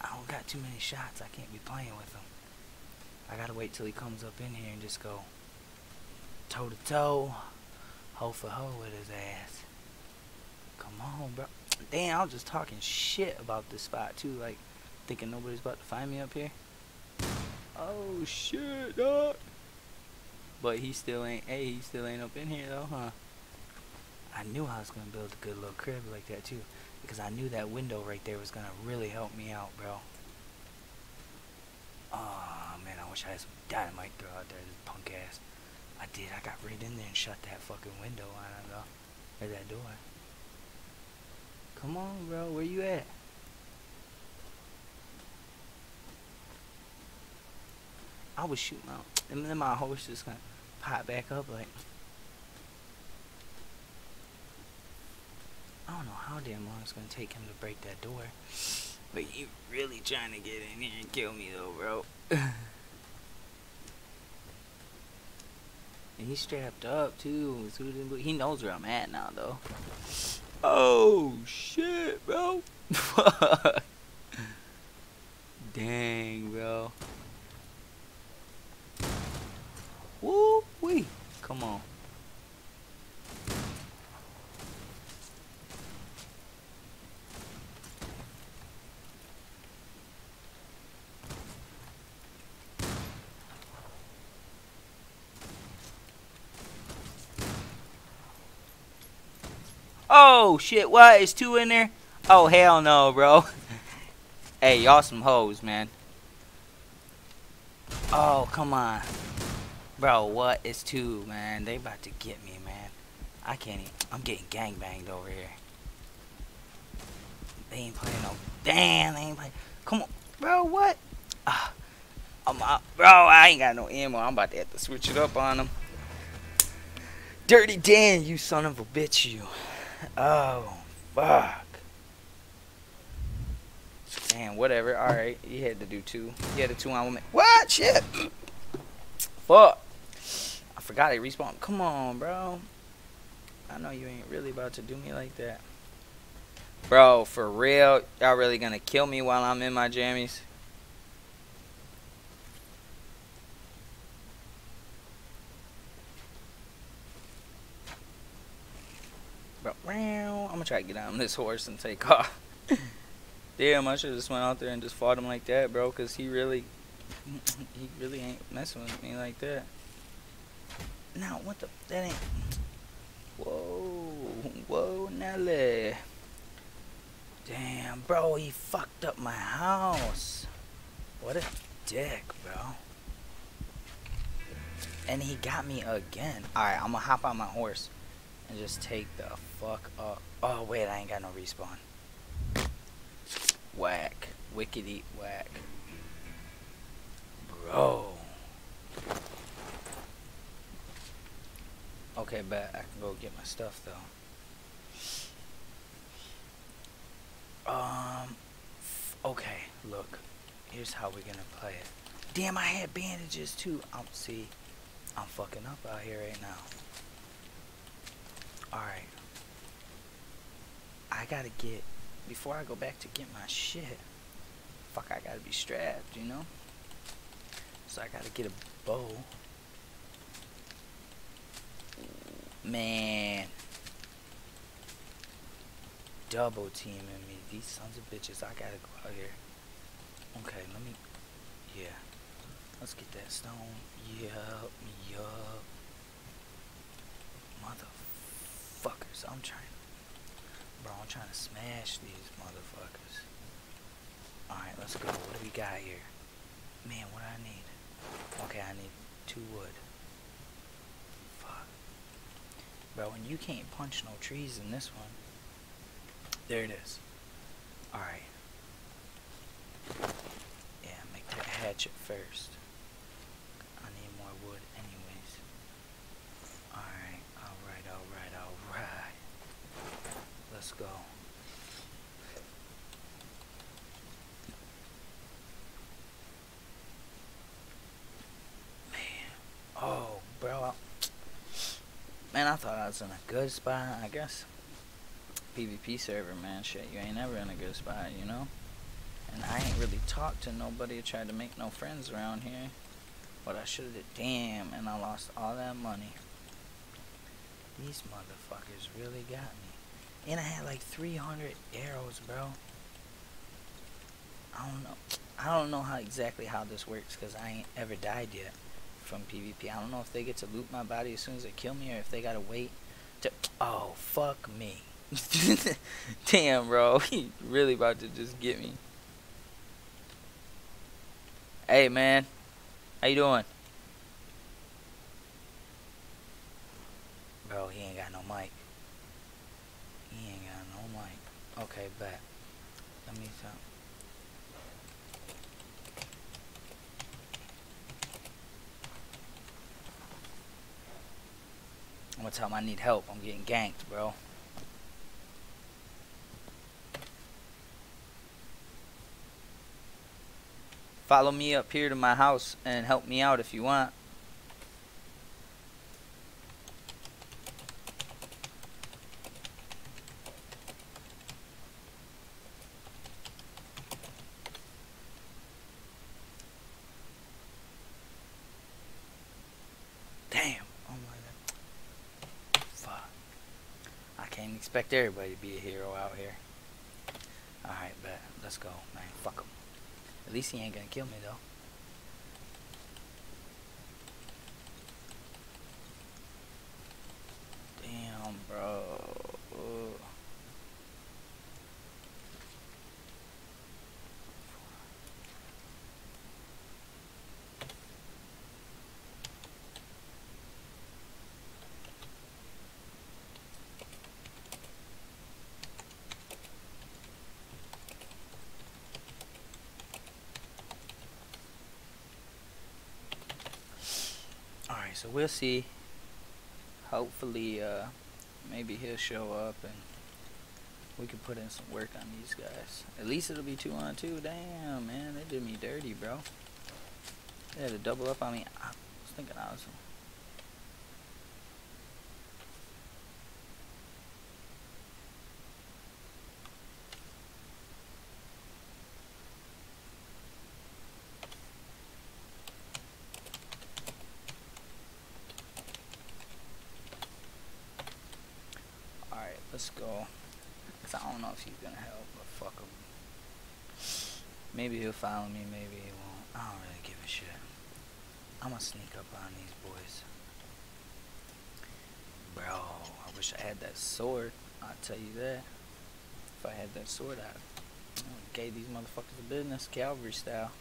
[SPEAKER 1] I don't got too many shots. I can't be playing with him. I gotta wait till he comes up in here and just go toe to toe, hoe for hoe with his ass. Come on, bro. Damn, I was just talking shit about this spot too, like thinking nobody's about to find me up here. Oh shit, dog. But he still ain't, hey, he still ain't up in here though, huh? I knew I was gonna build a good little crib like that too, because I knew that window right there was gonna really help me out, bro. Oh man, I wish I had some dynamite throw out there, this punk ass. I did, I got right in there and shut that fucking window on though. There's that door. Come on, bro, where you at? I was shooting out, and then my horse just gonna pop back up like I don't know how damn long it's gonna take him to break that door. But you really trying to get in here and kill me though, bro. and he's strapped up too. He knows where I'm at now though. Oh shit, bro. Dang, bro. Woo wee. Come on. Oh, shit, what? Is two in there? Oh, hell no, bro. hey, y'all some hoes, man. Oh, come on. Bro, what? It's two, man. They about to get me, man. I can't even. I'm getting gang banged over here. They ain't playing no. Damn, they ain't playing. Come on. Bro, what? Uh, I'm out. Bro, I ain't got no ammo. I'm about to have to switch it up on them. Dirty Dan, you son of a bitch, you. Oh, fuck. Damn, whatever. Alright, you had to do two. You had a two on woman. What? Shit. Fuck. I forgot he respawned. Come on, bro. I know you ain't really about to do me like that. Bro, for real? Y'all really gonna kill me while I'm in my jammies? Bro, I'm gonna try to get on this horse and take off. Damn, I should just went out there and just fought him like that, bro, because he really, he really ain't messing with me like that. Now, what the, that ain't, whoa, whoa, Nelly. Damn, bro, he fucked up my house. What a dick, bro. And he got me again. Alright, I'm gonna hop on my horse and just take the fuck up. Oh, wait, I ain't got no respawn. Whack. Wickedy whack. Bro. Okay, bet I can go get my stuff though. Um. Okay, look. Here's how we're gonna play it. Damn, I had bandages too. I'm see. I'm fucking up out here right now. Alright. I gotta get, before I go back to get my shit, fuck, I gotta be strapped, you know? So I gotta get a bow. Man. Double teaming me. These sons of bitches, I gotta go out here. Okay, let me, yeah. Let's get that stone. Yup, yup. Motherfuckers, I'm trying. Bro, I'm trying to smash these motherfuckers. Alright, let's go. What do we got here? Man, what do I need? Okay, I need two wood. Fuck. Bro, and you can't punch no trees in this one. There it is. Alright. Yeah, make that hatchet first. I need more wood anyways. Alright, alright, alright, alright. Let's go. Man. Oh, bro. Man, I thought I was in a good spot, I guess. PvP server, man. Shit, you ain't ever in a good spot, you know? And I ain't really talked to nobody or tried to make no friends around here. But I should have. Damn, and I lost all that money. These motherfuckers really got me. And I had like 300 arrows, bro. I don't know. I don't know how exactly how this works because I ain't ever died yet from PvP. I don't know if they get to loot my body as soon as they kill me or if they gotta wait to. Oh, fuck me. Damn, bro. He really about to just get me. Hey, man. How you doing? Bro, he ain't got no mic. He ain't got no mic. Okay, bet. Let me tell. I'm gonna tell him I need help. I'm getting ganked, bro. Follow me up here to my house and help me out if you want. Damn. Oh my god. Fuck. I can't expect everybody to be a hero out here. Alright, bet. Let's go, man. Fuck him. At least he ain't gonna kill me, though. Damn, bro. Ugh. Alright, so we'll see. Hopefully, uh, maybe he'll show up and we can put in some work on these guys. At least it'll be two on two. Damn, man, they did me dirty, bro. They had to double up on me. I was thinking I was. Let's go. Cause I don't know if he's gonna help, but fuck him. Maybe he'll follow me, maybe he won't. I don't really give a shit. I'm gonna sneak up on these boys. Bro, I wish I had that sword. I'll tell you that. If I had that sword, I I would've gave these motherfuckers a business, cavalry style.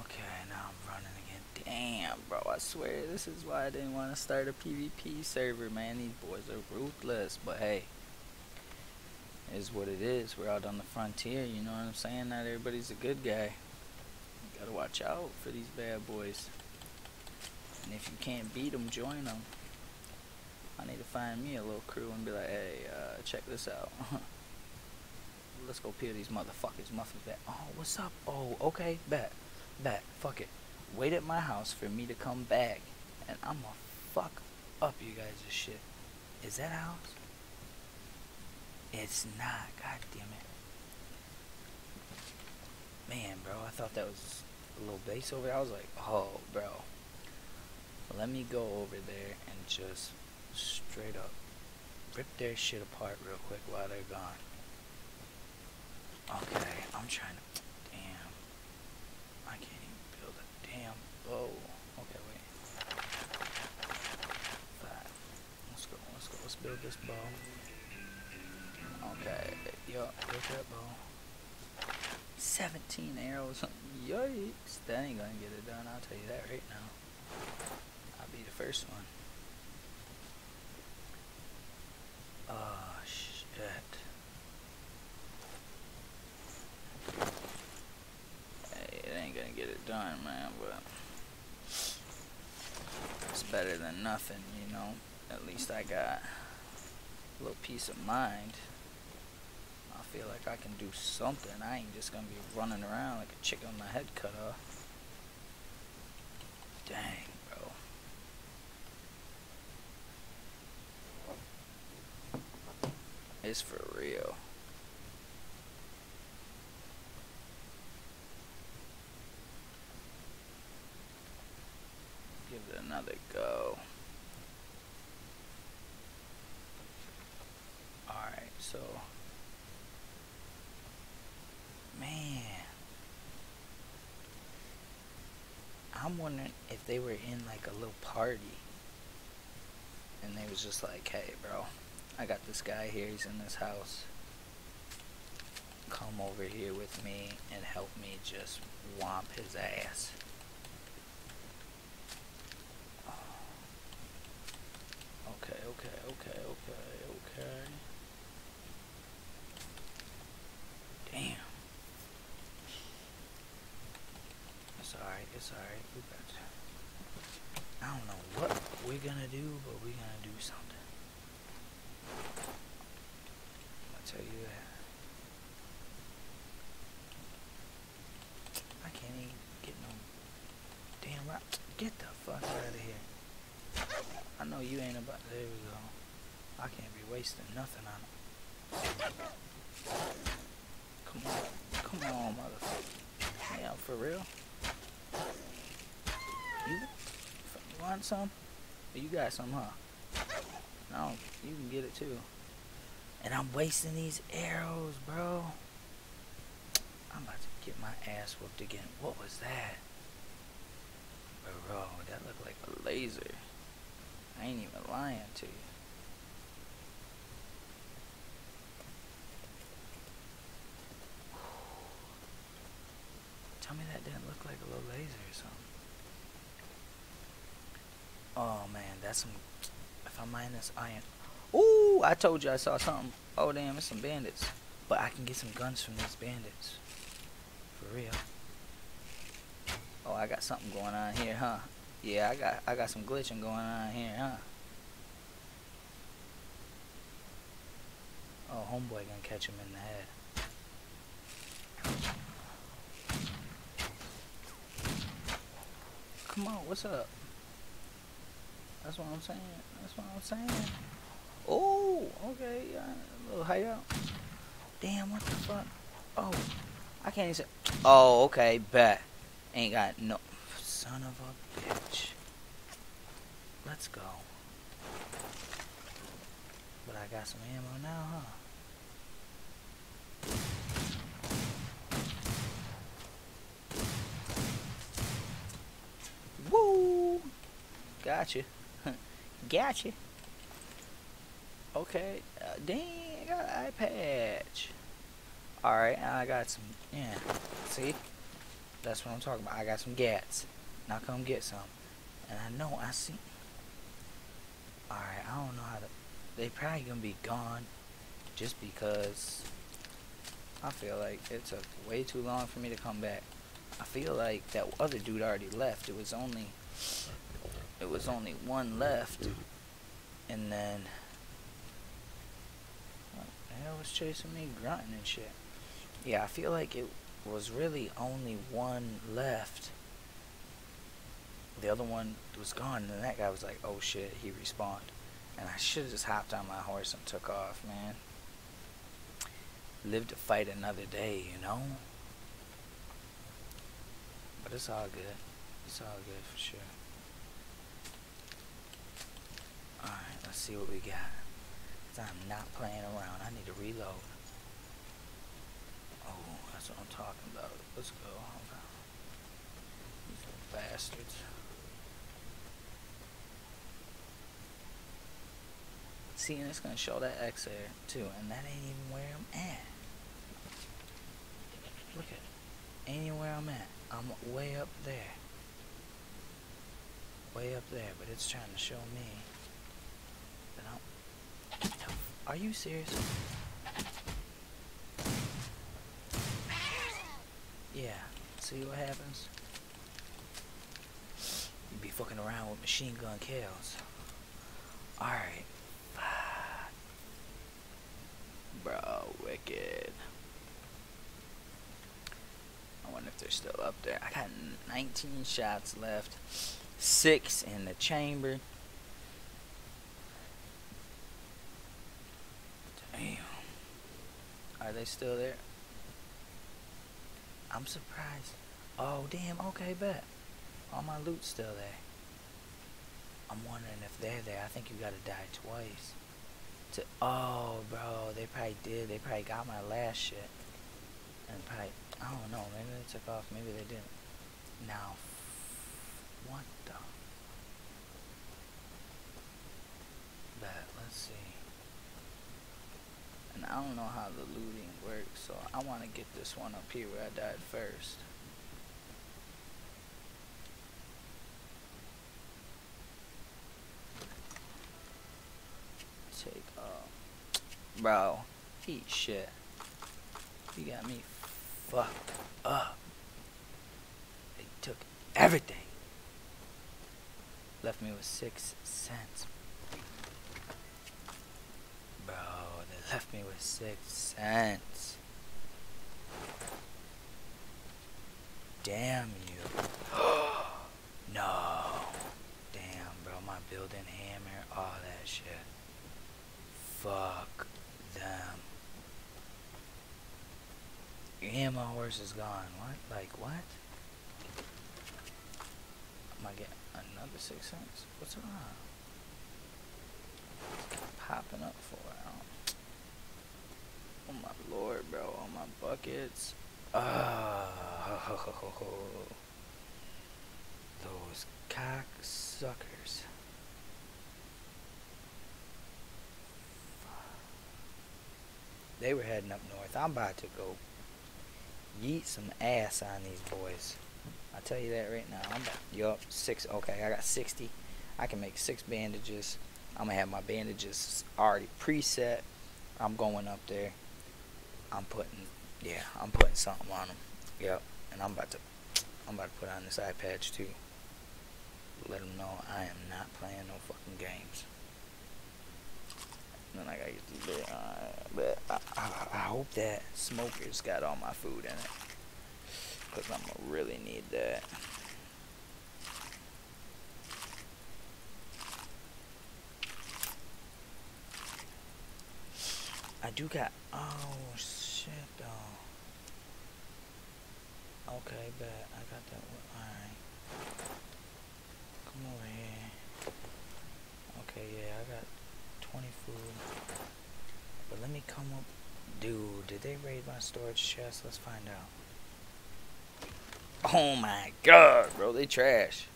[SPEAKER 1] Okay, now I'm running again. Damn, bro, I swear this is why I didn't want to start a PvP server, man. These boys are ruthless, but hey, is what it is. We're out on the frontier, you know what I'm saying? Not everybody's a good guy. You gotta watch out for these bad boys. And if you can't beat them, join them. I need to find me a little crew and be like, hey, uh, check this out. Let's go peel these motherfuckers muffins back. Oh, what's up? Oh, okay, bet. Bet. Fuck it. Wait at my house for me to come back. And I'm gonna fuck up you guys' shit. Is that a house? It's not. God damn it. Man, bro, I thought that was a little base over there. I was like, oh, bro. Let me go over there and just straight up rip their shit apart real quick while they're gone. Okay, I'm trying to. Damn. I can't even build a bow. Okay, wait. Five. Let's go, let's go. Let's build this bow. Okay, yup, build that bow. 17 arrows. Yikes. That ain't gonna get it done, I'll tell you that right now. I'll be the first one. Oh, shit. Hey, it ain't gonna get it done, man, but it's better than nothing, you know. At least I got a little peace of mind. I feel like I can do something. I ain't just gonna be running around like a chicken with my head cut off. Dang, bro. It's for real. It go. Alright, so. Man. I'm wondering if they were in like a little party. And they was just like, hey, bro, I got this guy here. He's in this house. Come over here with me and help me just whomp his ass. Okay, okay, okay, okay. Damn. It's alright, it's alright. We got to. I don't know what we're gonna do, but we're gonna do something.
[SPEAKER 2] I tell you that. I can't even get no damn right. Get the fuck out of here. I know you ain't about. There we go. I can't wasting nothing on it. Come on. Come on, motherfucker. Yeah, for real? You, you want some? You got some, huh? No, you can get it too. And I'm wasting these arrows, bro. I'm about to get my ass whooped again. What was that? Bro, that looked like a laser. I ain't even lying to you. Tell me that didn't look like a little laser or something. Oh man, that's some. If I mine this iron. Ooh, I told you I saw something. Oh damn, it's some bandits. But I can get some guns from these bandits. For real. Oh, I got something going on here, huh? Yeah, I got I got some glitching going on here, huh? Oh, homeboy gonna catch him in the head. Come on, what's up? That's what I'm saying. That's what I'm saying. Oh, okay, yeah, little high out. Damn, what the fuck? Oh, I can't even say. Oh, okay, bet. Ain't got no. Son of a bitch. Let's go. But I got some ammo now, huh? Woo! Gotcha. Gotcha. Okay. Uh, dang, I got an eye patch. Alright, I got some. Yeah. See? That's what I'm talking about. I got some gats. Now come get some. And I know I see. Alright, I don't know how to. They probably gonna be gone just because I feel like it took way too long for me to come back. I feel like that other dude already left. It was only it was only one left, and then what the hell was chasing me, grunting and shit. Yeah, I feel like it was really only one left. The other one was gone, and that guy was like, "Oh shit," he respawned, and I should have just hopped on my horse and took off, man. Live to fight another day, you know. But it's all good. It's all good for sure. Alright, let's see what we got. I'm not playing around. I need to reload. Oh, that's what I'm talking about. Let's go. Hold on. These little bastards. See, and it's gonna show that X there too, and that ain't even where I'm at. Look at it. Ain't where I'm at. I'm way up there. Way up there, but it's trying to show me. Are you serious? Yeah. See what happens? You be fucking around with machine gun kills. Alright. Bro, wicked. I wonder if they're still up there. I got 19 shots left. Six in the chamber. Damn. Are they still there? I'm surprised. Oh, damn. Okay, bet. All my loot's still there. I'm wondering if they're there. I think you gotta die twice. To oh, bro, they probably did. They probably got my last shit. And probably, I don't know. Maybe they took off. Maybe they didn't. Now, what the? But let's see. And I don't know how the looting works, so I want to get this one up here where I died first. Take, uh, bro, eat shit. You got me fucked up. They took everything. Left me with six cents. Bro, left me with six cents. Damn you. no. Damn, bro. My building hammer, all that shit. Fuck them. And my horse is gone. What? Like, what? Am I getting another six cents? What's on? Popping up for. Oh my lord, bro. All my buckets. Oh. Those cocksuckers. They were heading up north. I'm about to go yeet some ass on these boys. I'll tell you that right now. I'm about, yup, six. Okay, I got 60. I can make six bandages. I'm gonna have my bandages already preset. I'm going up there. I'm putting, yeah, I'm putting something on them. Yep, and I'm about to, I'm about to put on this eye patch too. Let them know I am not playing no fucking games. And then I gotta get this bit, uh, but I, I, I hope that smoker's got all my food in it. Cause I'm gonna really need that. I do got, oh shit though. Okay, bet, I got that one, alright. Come over here. Okay, yeah, I got 20 food. But let me come up, dude, did they raid my storage chest? Let's find out. Oh my god, bro, they trash.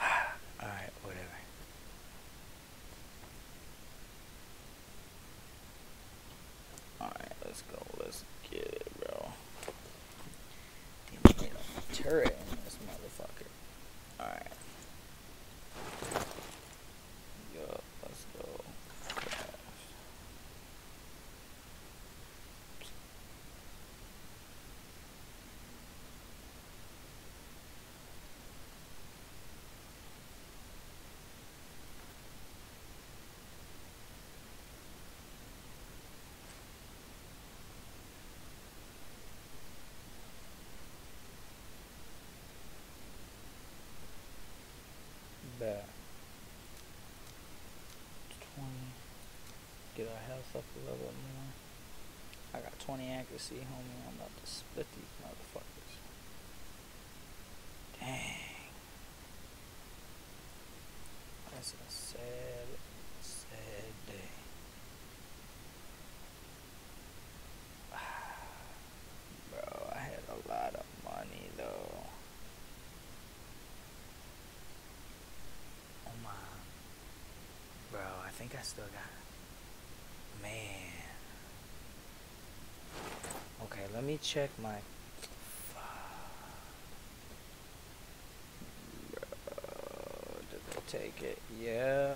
[SPEAKER 2] Alright, let's go. Let's get it, bro. Damn, they a turret in this motherfucker. Alright. Yup, let's go. Craft. Bet. 20. Get our health up a little bit more. I got 20 accuracy, homie. I'm about to split these motherfuckers. Dang. That's a sad, sad day. Bro, I had a lot of money though. Oh my. Bro, I think I still got. Man. Okay, let me check my. Bro, did they take it? Yeah.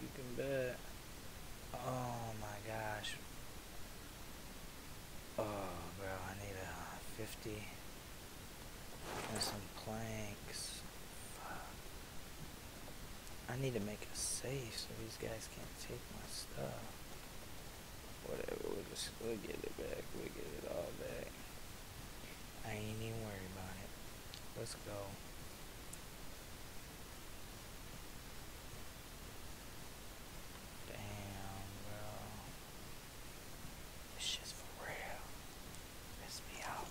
[SPEAKER 2] You can bet. Oh my gosh. Oh, bro, I need a 50 and some planks. Fuck. I need to make a safe so these guys can't take my stuff. We'll get it back. We'll get it all back. I ain't even worried about it. Let's go. Damn, bro. This shit's for real. Piss me out.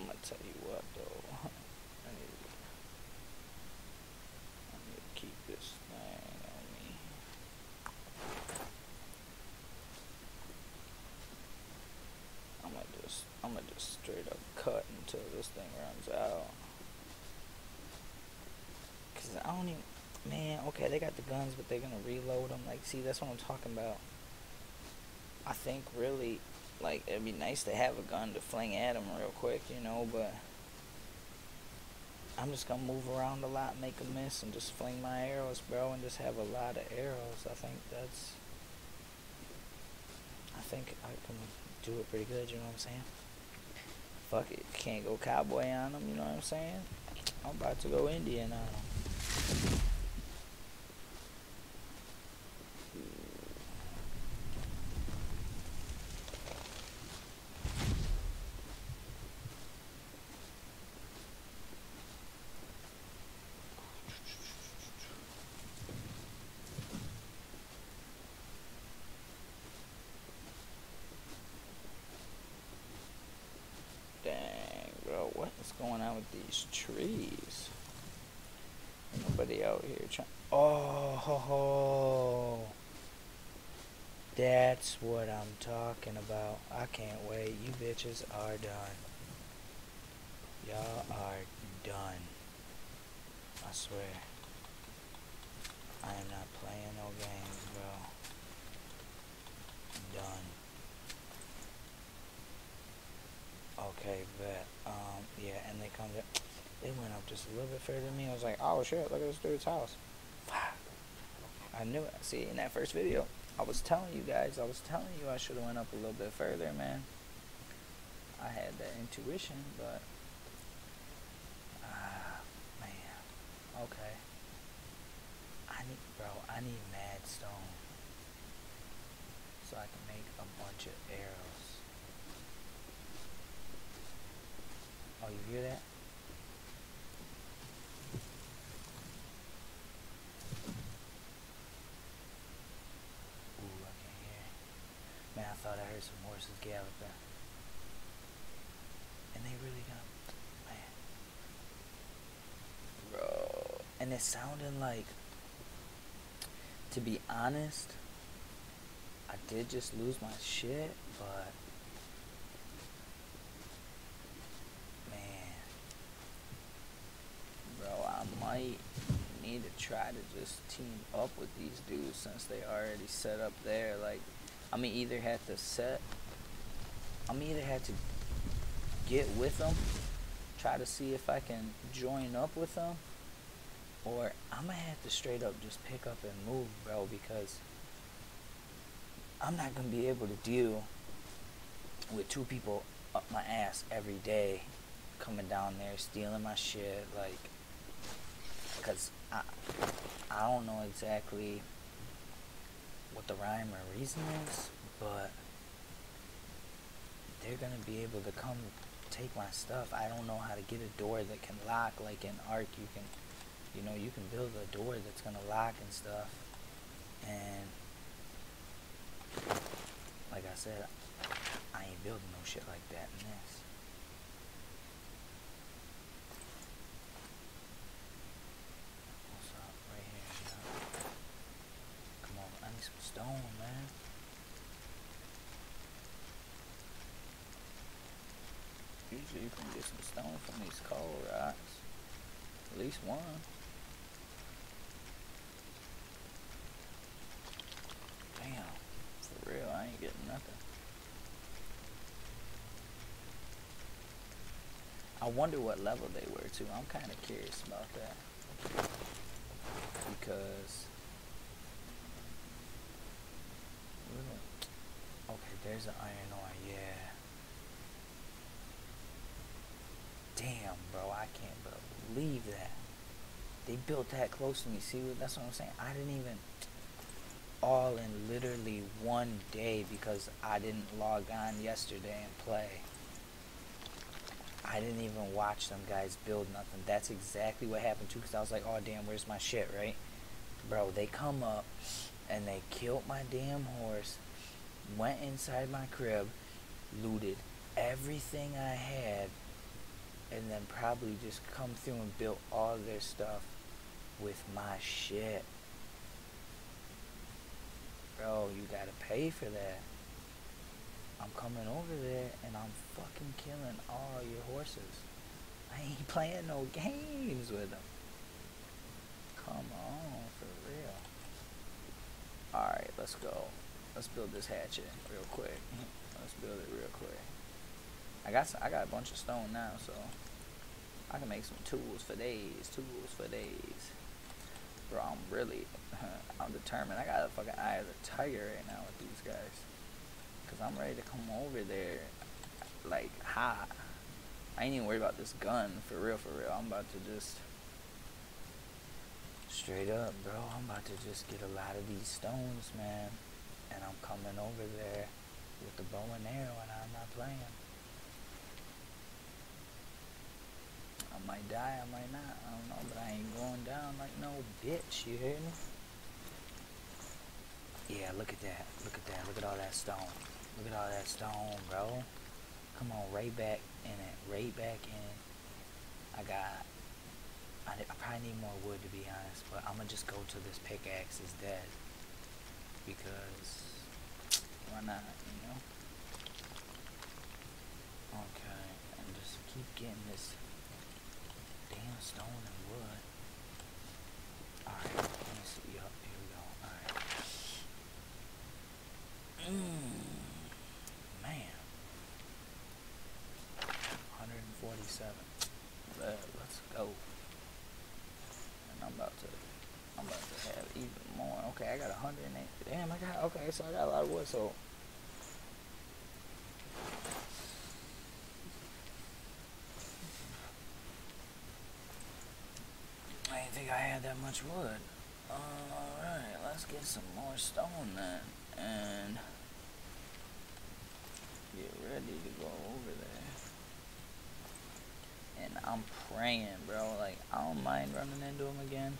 [SPEAKER 2] I'm gonna tell you what though. I need, I need to keep this thing on me. I'm gonna just I'm gonna just straight up cut until this thing runs out. Cause I don't even man, okay, they got the guns but they're gonna reload them. Like see that's what I'm talking about. I think really like it'd be nice to have a gun to fling at them real quick, you know, but I'm just gonna move around a lot, make a miss, and just fling my arrows, bro, and just have a lot of arrows. I think that's, I think I can do it pretty good. You know what I'm saying? Fuck it, can't go cowboy on them. You know what I'm saying? I'm about to go Indian on him. Dang, bro, what is going these trees? Nobody out here trying. Oh, ho, ho. That's what I'm talking about. I can't wait. You bitches are done. Y'all are done. I swear. I am not playing no games, bro. Done. Okay, but, Um, yeah, and they come to, it went up just a little bit further than me. I was like, oh shit, look at this dude's house. I knew it. See, in that first video, I was telling you guys, I was telling you I should have went up a little bit further, man. I had that intuition, but, ah, man. Okay. I need, bro, I need mad stone. So I can make a bunch of arrows. Oh, you hear that? Ooh, I can't hear. Man, Some horses galloping. And they really got, man. Bro. And it sounded like, to be honest, I did just lose my shit, but man, bro, I might need to try to just team up with these dudes since they already set up there. Like, I'm gonna either have to set, I'm either have to get with them, try to see if I can join up with them, or I'm gonna have to straight up just pick up and move, bro, because I'm not gonna be able to deal with two people up my ass every day coming down there stealing my shit like cuz I I don't know exactly what the rhyme or reason is but they're going to be able to come take my stuff. I don't know how to get a door that can lock like in Ark you can you know you can build a door that's going to lock and stuff and like I said, I ain't building no shit like that in this. What's up right here? You know? Come on, I need some stone, man. Usually you can get some from coal rocks. At least one. Damn. For real, I ain't getting nothing. I wonder what level they were too. I'm kind of curious about that. Because. Okay, there's an iron ore, yeah. Damn, bro, I can't believe that. They built that close to me. See, that's what I'm saying. I didn't even all in literally one day because I didn't log on yesterday and play. I didn't even watch them guys build nothing. That's exactly what happened too because I was like, oh damn, where's my shit, right? Bro, they come up and they killed my damn horse, went inside my crib, looted everything I had, and then probably just come through and build all their stuff with my shit. Bro, you gotta pay for that. I'm coming over there and I'm fucking killing all your horses. I ain't playing no games with them. Come on, for real. Alright, let's go. Let's build this hatchet real quick. Let's build it real quick. I got some, I got a bunch of stone now, so I can make some tools for days. Tools for days. Bro, I'm really, I'm determined. I got a fucking eye of the tiger right now with these guys. Because I'm ready to come over there, like, hot.
[SPEAKER 1] I ain't even worried about this gun, for real, for real. I'm about to just...
[SPEAKER 2] Straight up, bro. I'm about to just get a lot of these stones, man. And I'm coming over there with the bow and arrow, and I'm not playing. I might die, I might not. I don't know, but I ain't going down like no bitch, you hear me? Yeah, look at that. Look at that. Look at all that stone. Look at all that stone, bro. Come on, right back in it. Right back in. I got... I, I probably need more wood, to be honest. But I'm to just go till this pickaxe is dead. Because... Why not, you know? Okay. And just keep getting this stone and wood. Alright, let me see. Yup, here we go. Alright. Mmm. Man. 147.
[SPEAKER 1] But let's go. And I'm about to, I'm about to have even more. Okay, I got 108. Damn, I got, okay, so I got a lot of wood, so.
[SPEAKER 2] I didn't think I had that much wood. Alright, let's get some more stone then. And get ready to go over there.
[SPEAKER 1] And I'm praying, bro. Like, I don't mind running into them again.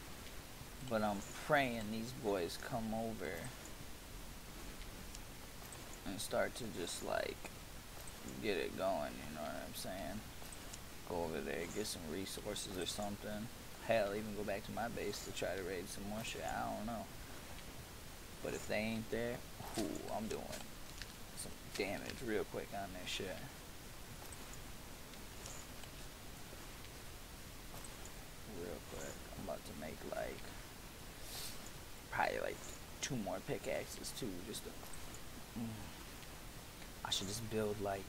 [SPEAKER 1] But I'm praying these boys come over and start to just, like, get it going, you know what I'm saying? Go over there, get some resources or something. Hell, even go back to my base to try to raid some more shit. I don't know. But if they ain't there, ooh, I'm doing some damage real quick on their shit. Real quick. I'm about to make like probably like two more pickaxes too, just to
[SPEAKER 2] Mm. I should just build like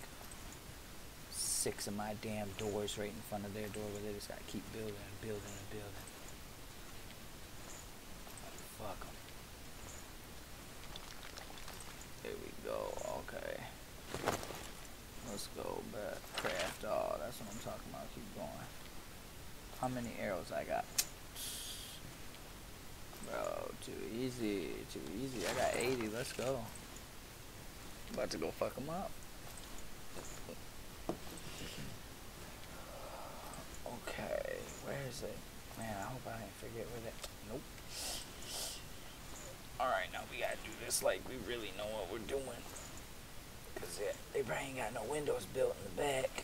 [SPEAKER 2] six of my damn doors right in front of their door where they just gotta keep building and building and building. Fuck 'em.
[SPEAKER 1] There we go. Okay. Let's go back. Craft all. That's what I'm talking about. Keep going. How many arrows I got? Bro, too easy. Too easy. I got 80. Let's go. About to go fuck them up.
[SPEAKER 2] Okay, where is it? Man, I hope I didn't forget where that. Nope. Alright, now we gotta do this like we really know what we're doing. Cause yeah, they probably ain't got no windows built in the back.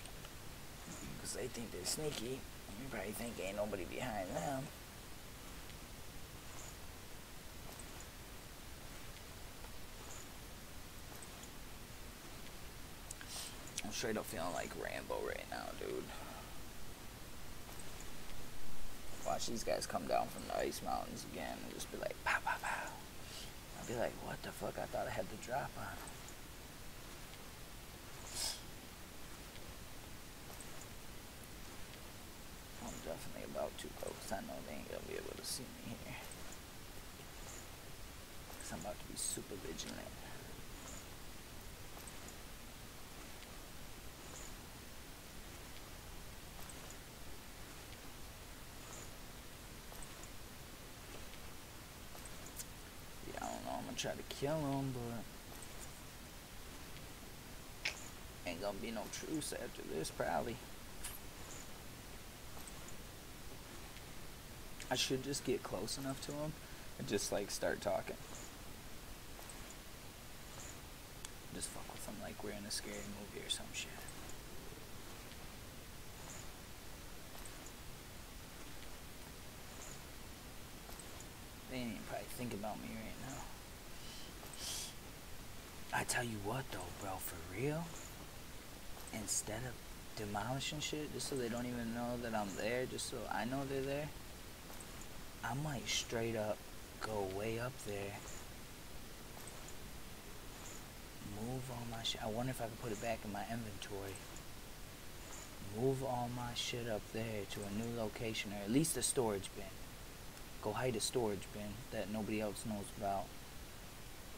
[SPEAKER 2] Cause they think they're sneaky. You probably think ain't nobody behind them.
[SPEAKER 1] I'm straight up feeling like Rambo right now, dude. Watch these guys come down from the ice mountains again and just be like, pow, pow, pow. I'll be like, what the fuck? I thought I had the drop on. them. I'm definitely about to, though, 'cause I know they ain't gonna be able to see me here. Because I'm about to be super vigilant. Yeah, Try to kill him, but ain't gonna be no truce after this, probably. I should just get close enough to him and just like start talking. Just fuck with him like we're in a scary movie or some shit. They ain't even probably think about me right now.
[SPEAKER 2] I tell you what though, bro, for real. Instead of demolishing shit,
[SPEAKER 1] Just so they don't even know that I'm there, just so I know they're there.
[SPEAKER 2] I might straight up go way up there. Move all my shit. I wonder if I could put it back in my inventory. Move all my shit up there to a new location, or at least a storage bin. Go hide a storage bin that nobody else knows about,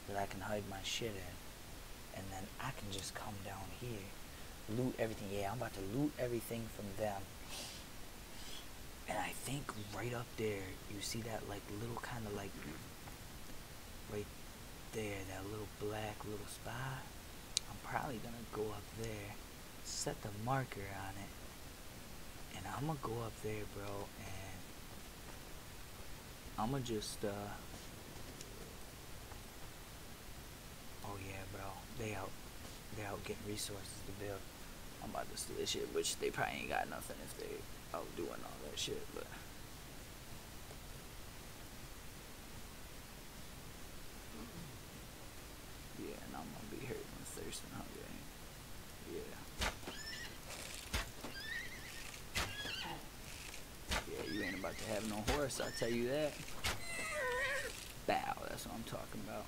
[SPEAKER 2] that I can hide my shit in. And then I can just come down here loot everything. Yeah, I'm about to loot everything from them. And I think right up there, you see that like little kind of like right there, that little black little spot. I'm probably gonna go up there, set the marker on it, and I'm gonna go up there, bro, and I'm gonna just uh. Oh yeah, bro, they out, they out getting resources to build. I'm about to steal this shit, which they probably ain't got nothing if they out doing all that shit, but. Yeah, and I'm gonna be hurting with thirst and hunger. Yeah. Yeah, you ain't about to have no horse, I'll tell you that. Bow, that's what I'm talking about.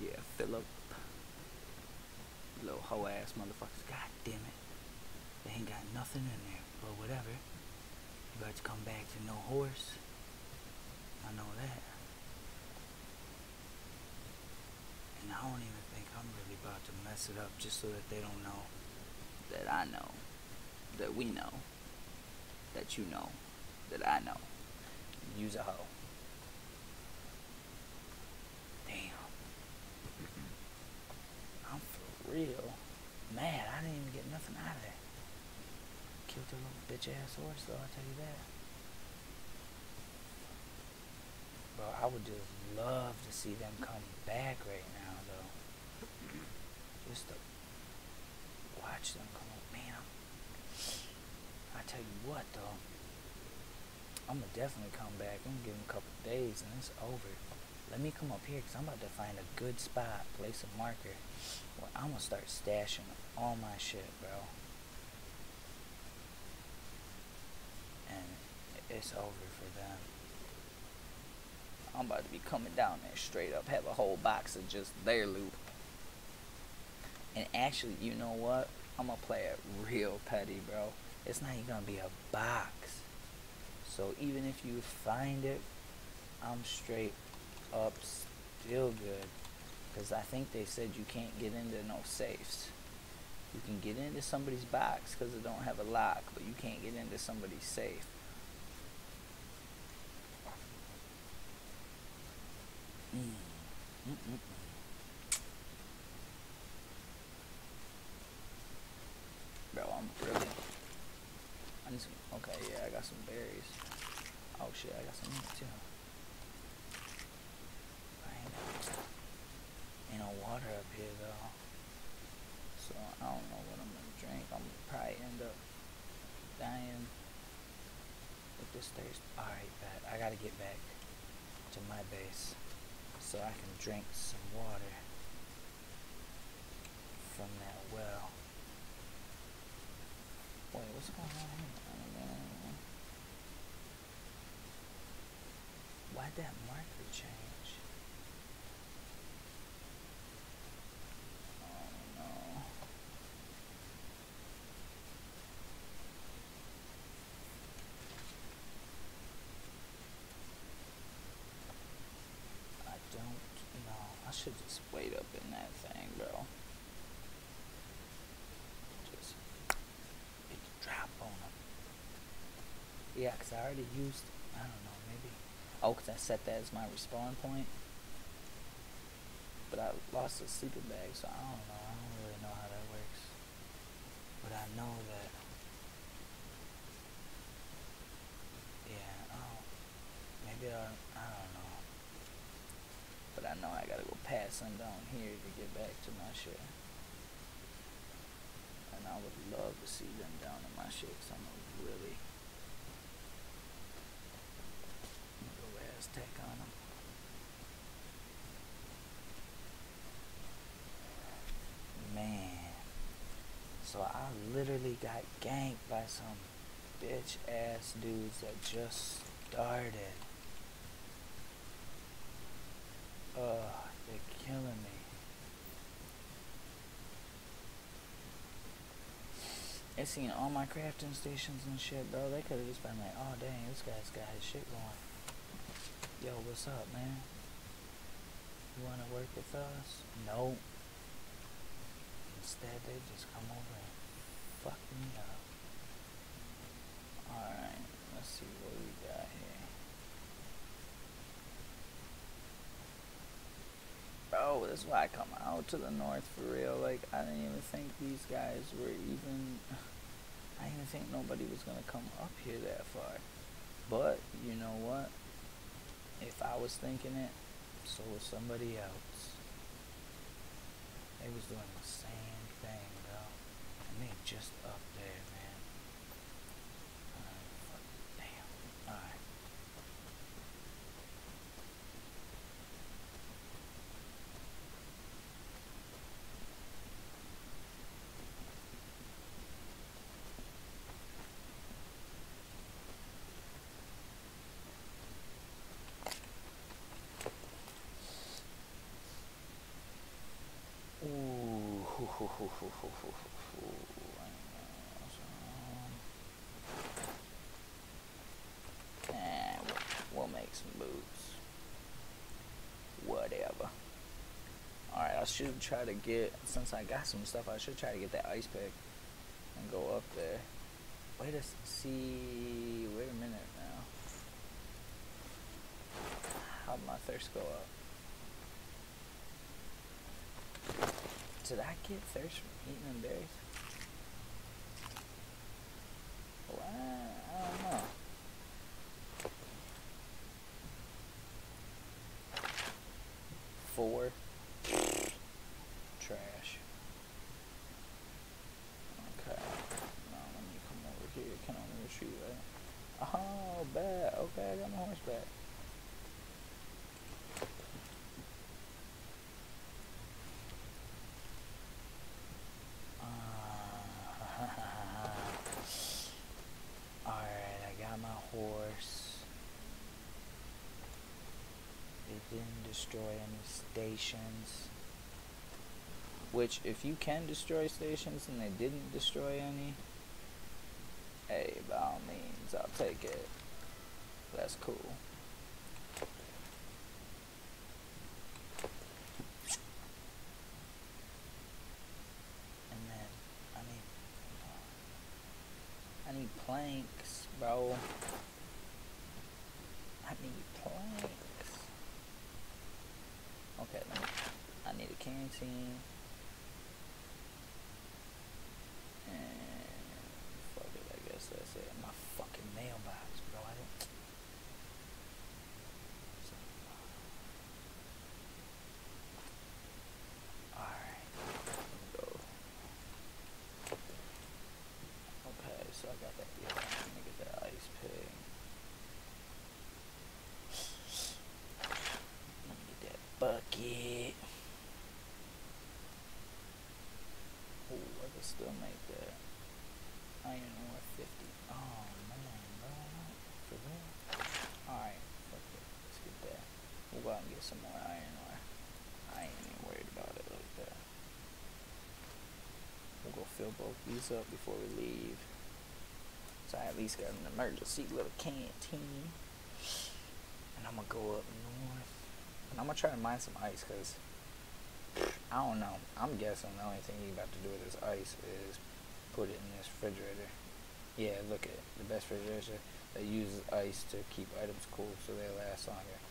[SPEAKER 2] Yeah, Philip. Little hoe ass motherfuckers. God damn it. They ain't got nothing in there, but whatever. You to come back to no horse. I know that. And I don't even think I'm really about to mess it up just so that they don't know that I know. That we know. That you know. That I know. Use a hoe. Damn. I'm for real mad. I didn't even get nothing out of that. Killed a little bitch ass horse though, I'll tell you that. Bro, I would just love to see them come back right now though. Just to watch them come up. Man, I'm, I tell you what though. I'm gonna definitely come back. I'm gonna give them a couple days and it's over. Let me come up here because I'm about to find a good spot, place a marker. Where I'm gonna start stashing all my shit, bro. And it's over for them. I'm about to be coming down there straight up, have a whole box of just their loot. And actually, you know what? I'm gonna play it real petty, bro. It's not even gonna be a box. So even if you find it, I'm straight up still good. Because I think they said you can't get into no safes. You can get into somebody's box because it don't have a lock, but you can't get into somebody's safe. Mm. Mm-mm-mm. Bro, I'm really. I need some. Okay, yeah, I got some berries. Oh shit, I got some meat too. I ain't no, water up here though. So I don't know what I'm gonna drink. I'm gonna probably end up dying with this thirst. Alright, bet. I gotta get back to my base so I can drink some water from that well. Wait, what's going on here? Why'd that marker change? Oh no. I don't know. I should just wait up in that thing, bro. Just it drop on them. Yeah, 'cause I already used. I don't know, maybe. Oh, 'cause I set that as my respawn point. But I lost the sleeping bag, so I don't know. I don't really know how that works. But I know that. Yeah, oh. Maybe I. I don't know. But I know I past them down here to get back to my shit. And I would love to see them down in my shit, cause I'm a really go Aztec on them. Man. So I literally got ganked by some bitch ass dudes that just started. Ugh, they're killing me. They seen all my crafting stations and shit, bro. They could have just been like, oh dang, this guy's got his shit going. Yo, what's up, man? You wanna work with us? Nope. instead they just come over and fuck me up.
[SPEAKER 1] Alright, let's see what we got here. Bro, that's why I come out to the north for real. Like, I didn't even think these guys were even. I didn't think nobody was gonna come up here that far. But, you know what? If I was thinking it, so was somebody else. They was doing the same thing, bro. And they just up there, should try to get, since I got some stuff, I should try to get that ice pick and go up there. Wait a see, wait a minute now. How'd my thirst go up? Did I get thirst from eating them berries? Well, I, I don't know. Four. Trash. Okay. Now let me come over here. Can I retrieve that? Oh, bad. Okay, I got my horse back. Alright, I got my horse. They didn't destroy any stations. Which, if you can destroy stations and they didn't destroy any, hey, by all means, I'll take it. That's cool. And then, I need, I need planks, bro. I need planks. Okay, let me, I need a canteen. And fuck it, I guess that's it. My fucking mailbox, bro. I didn't. Alright. Go. Okay, so I got that. Yeah, let me get that ice pick. Let me get that bucket. Ooh, I can still make that. Iron ore 50. Oh, man, bro. For real? Alright, fuck it. Let's get that. We'll go out and get some more iron ore. I ain't even worried about it like that. We'll go fill both these up before we leave. So I at least got an emergency little canteen. And I'm gonna go up north. And I'm gonna try to mine some ice because I don't know. I'm guessing the only thing you about to do with this ice is put it in this refrigerator. Yeah, look at it. The best refrigerator that uses ice to keep items cool so they last longer.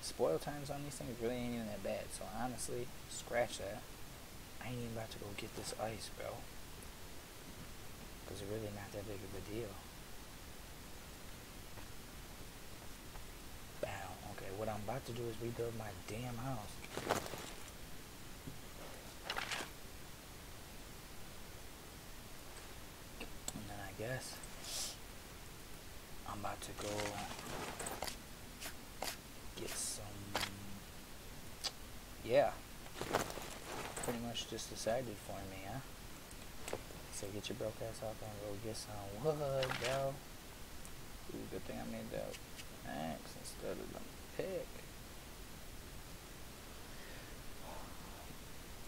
[SPEAKER 1] Spoil times on these things really ain't even that bad. So honestly, scratch that. I ain't even about to go get this ice, bro. It's really not that big of a deal. Bow. Okay, what I'm about to do is rebuild my damn house. And then I guess I'm about to go get some. Yeah. Pretty much just decided for me, huh? So get your broke ass up and go get some wood, bro. Ooh, good thing I made that axe instead of the pick.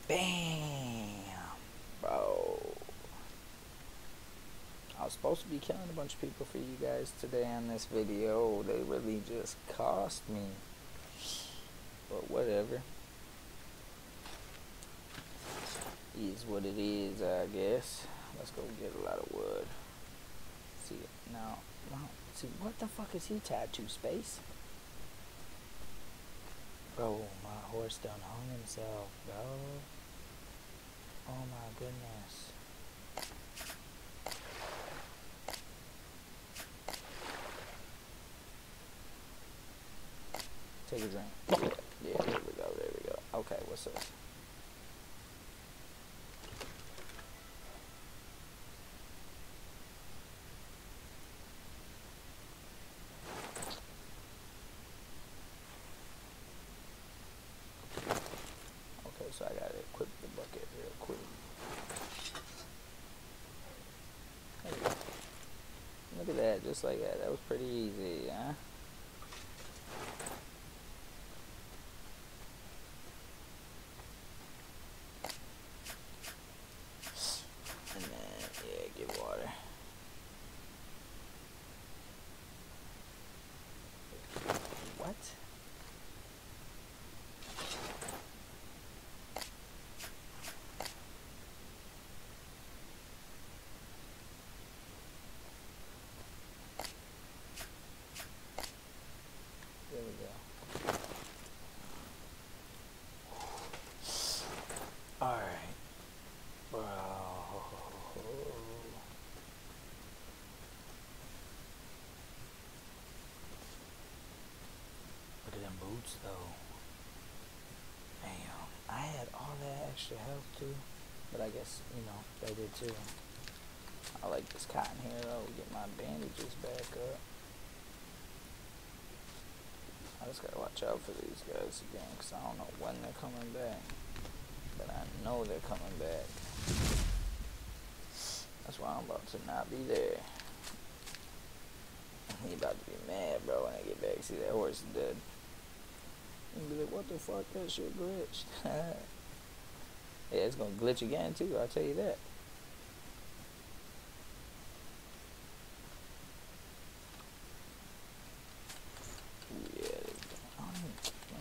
[SPEAKER 1] Bam! Bro. I was supposed to be killing a bunch of people for you guys today on this video. They really just cost me. But whatever.
[SPEAKER 2] is what it is, I guess. Let's go get a lot of wood. See, now, now, see, what the fuck is he to, Space? Bro, my horse done hung himself, bro. Oh my goodness. Take a drink. Yeah, there we go, there we go. Okay, what's this? Okay, so I gotta equip the bucket real quick. There we go. Look at that, just like that. That was pretty easy, huh? And then, yeah, get water. What? There we go. Alright. Bro. Look boots though. Damn. I had all that extra health too. But I guess, you know, they did too. I like this cotton here though. Get my bandages back up. I just gotta watch out for these guys again, cause I don't know when they're coming back. But I know they're coming back. That's why I'm about to not be there. He about to be mad, bro, when I get back. See that horse is dead. He'll be like, what the fuck, that shit glitched. yeah, it's gonna glitch again too, I'll tell you that. Yeah,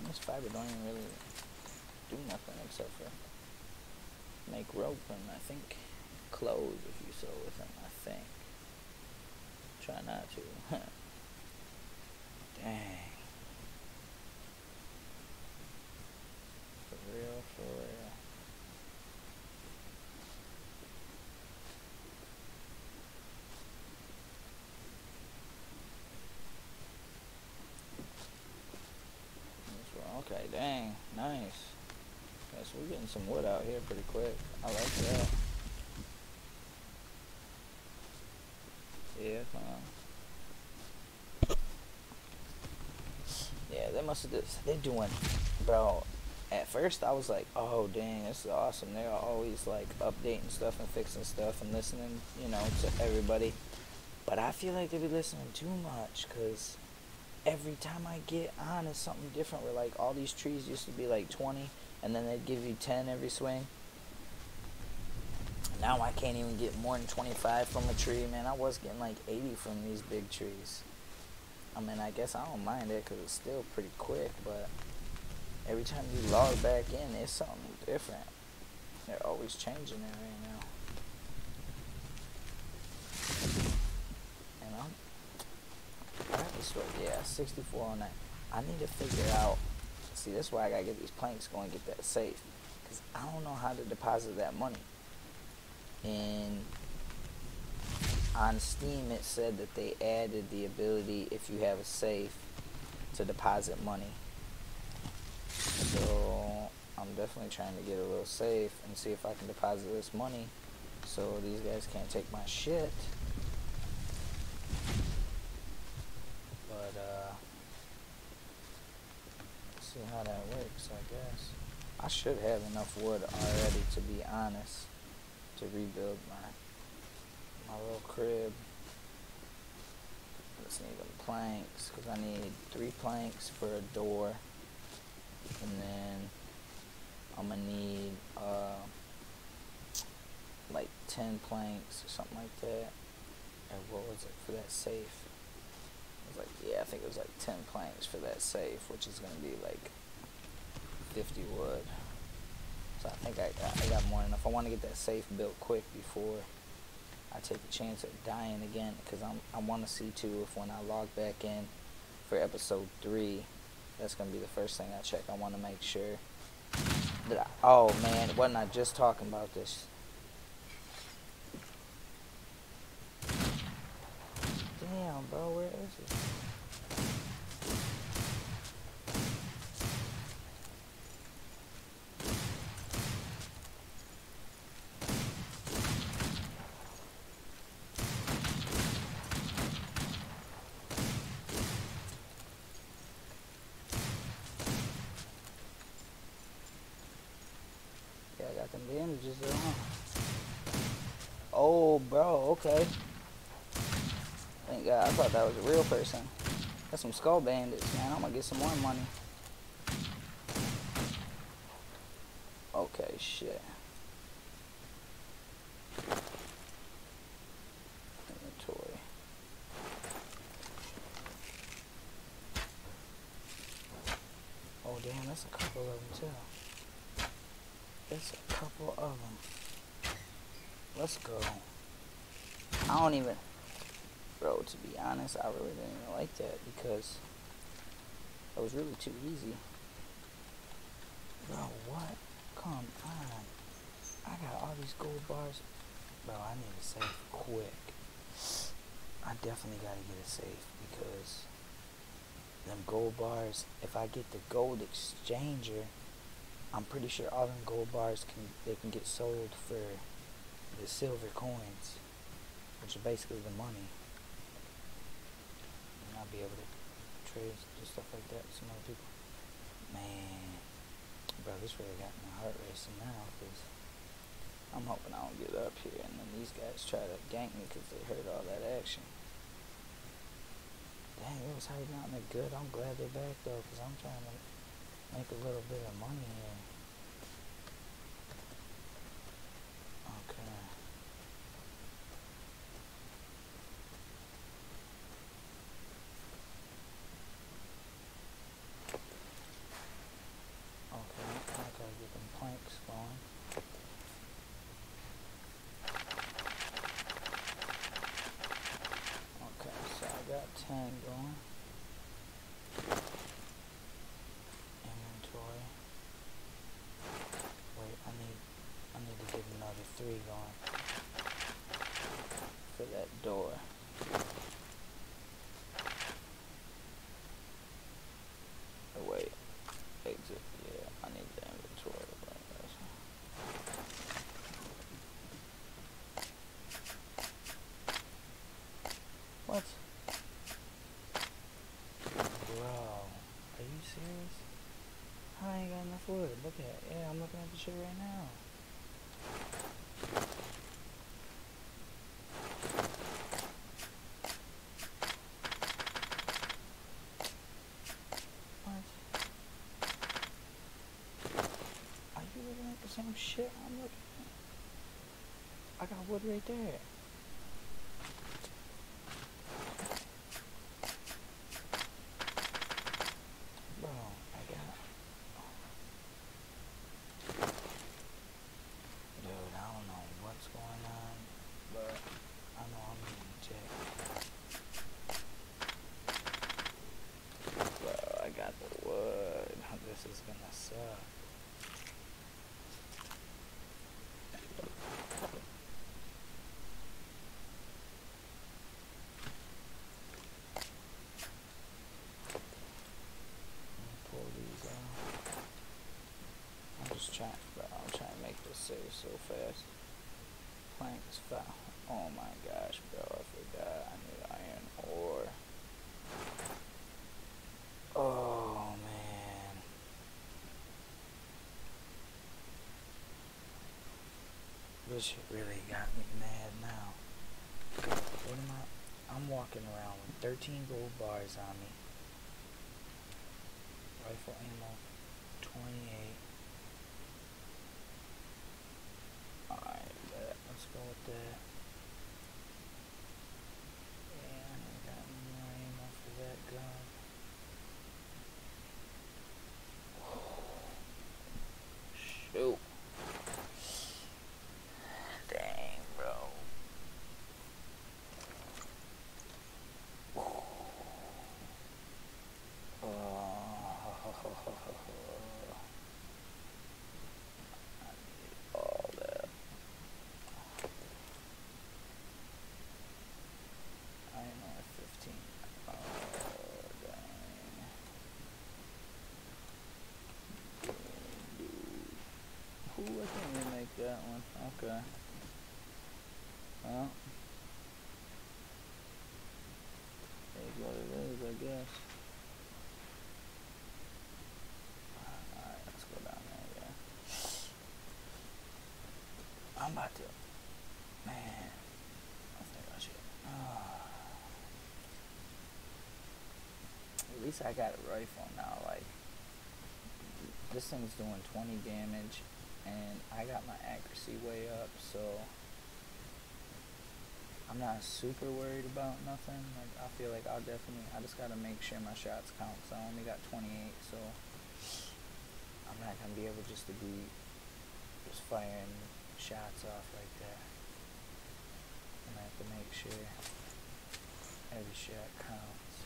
[SPEAKER 2] this fiber don't even really do nothing except for make rope and I think clothes if you sew with them, I think. Try not to. Dang. For real, for real. That's right. Okay, dang, nice. Yes, we're getting some wood out here pretty quick. I like that. Yeah, come on. Yeah, they must have just, they're doing, bro, at first I was like, oh dang, this is awesome. They're always like updating stuff and fixing stuff and listening, you know, to everybody. But I feel like they be listening too much because every time I get on it's something different where like all these trees used to be like 20 and then they'd give you 10 every swing. Now I can't even get more than 25 from a tree, man. I was getting like 80 from these big trees. I mean, I guess I don't mind it because it's still pretty quick, but every time you log back in, it's something different. They're always changing it right now. Yeah, 64 on that. I need to figure out, see, that's why I gotta get these planks going, get that safe. Because I don't know how to deposit that money. And on Steam, it said that they added the ability, if you have a safe, to deposit money. So I'm definitely trying to get a little safe and see if I can deposit this money so these guys can't take my shit. But uh see how that works, I guess. I should have enough wood already to be honest to rebuild my my little crib. Just need them planks because I need three planks for a door and then I'm gonna need uh, like 10 planks or something like that. And what was it for that safe? Like, yeah, I think it was like 10 planks for that safe, which is gonna be like 50 wood. So I think I I got more than enough. I want to get that safe built quick before I take a chance of dying again. Because I want to see too if when I log back in for episode 3, that's going to be the first thing I check. I want to make sure that I, oh man, wasn't I just talking about this? Damn, bro, where is it? Yeah, I got them bandages there, huh? Oh, bro, okay. Thank God, I thought that was a real person. That's some skull bandits, man. I'm gonna get some more money. Okay, shit. Inventory. Oh, damn, that's a couple of them, too. There's a couple of them. Let's go. I don't even, honest, I really didn't like that because it was really too easy. Bro, what? Come on. I got all these gold bars. Bro, I need a safe quick. I definitely gotta get a safe because them gold bars. If I get the gold exchanger. I'm pretty sure all them gold bars can they can get sold for the silver coins, which are basically the money. And be able to trade do stuff like that with some other people. Man, bro, this really got my heart racing now because I'm hoping I don't get up here and then these guys try to gank me because they heard all that action. Dang, it was hiding out in the good. I'm glad they're back though because I'm trying to make a little bit of money here. Okay. Okay, I gotta get them planks going. Okay, so I got 10 going. Inventory. Wait, I need I need to get another three going for that door. Oh wait, exit. Yeah, I need the inventory. but that's- What? Bro, are you serious? I ain't got enough wood. Look at it. The shit right now. What? Are you looking at the same shit I'm looking at? I got wood right there. Bro, I got. Dude, I don't know what's going on, but I know I'm getting checked. Bro, I got the wood. This is gonna suck. Let me pull these out. I'm just trying, bro. I'm trying to make this save so fast. Planks foul. Oh my gosh, bro. I forgot. I need iron ore. Oh man. This really got me mad now. What am I? I'm walking around with 13 gold bars on me. Rifle ammo, 28. Alright, bet. Let's go with that. Yeah, I ain't got any more ammo for that gun. Shoot.
[SPEAKER 1] Well, is what it is, I guess. Alright, let's go down there, yeah. I'm about to. Man. I should. ah. At least I got a rifle now, like. This thing's doing 20 damage, and I got my accuracy way up, so. I'm not super worried about nothing. Like I feel like I'll definitely. I just gotta make sure my shots count. So I only got 28, so I'm not gonna be able just to be just firing shots off like that. And I have to make sure every shot counts.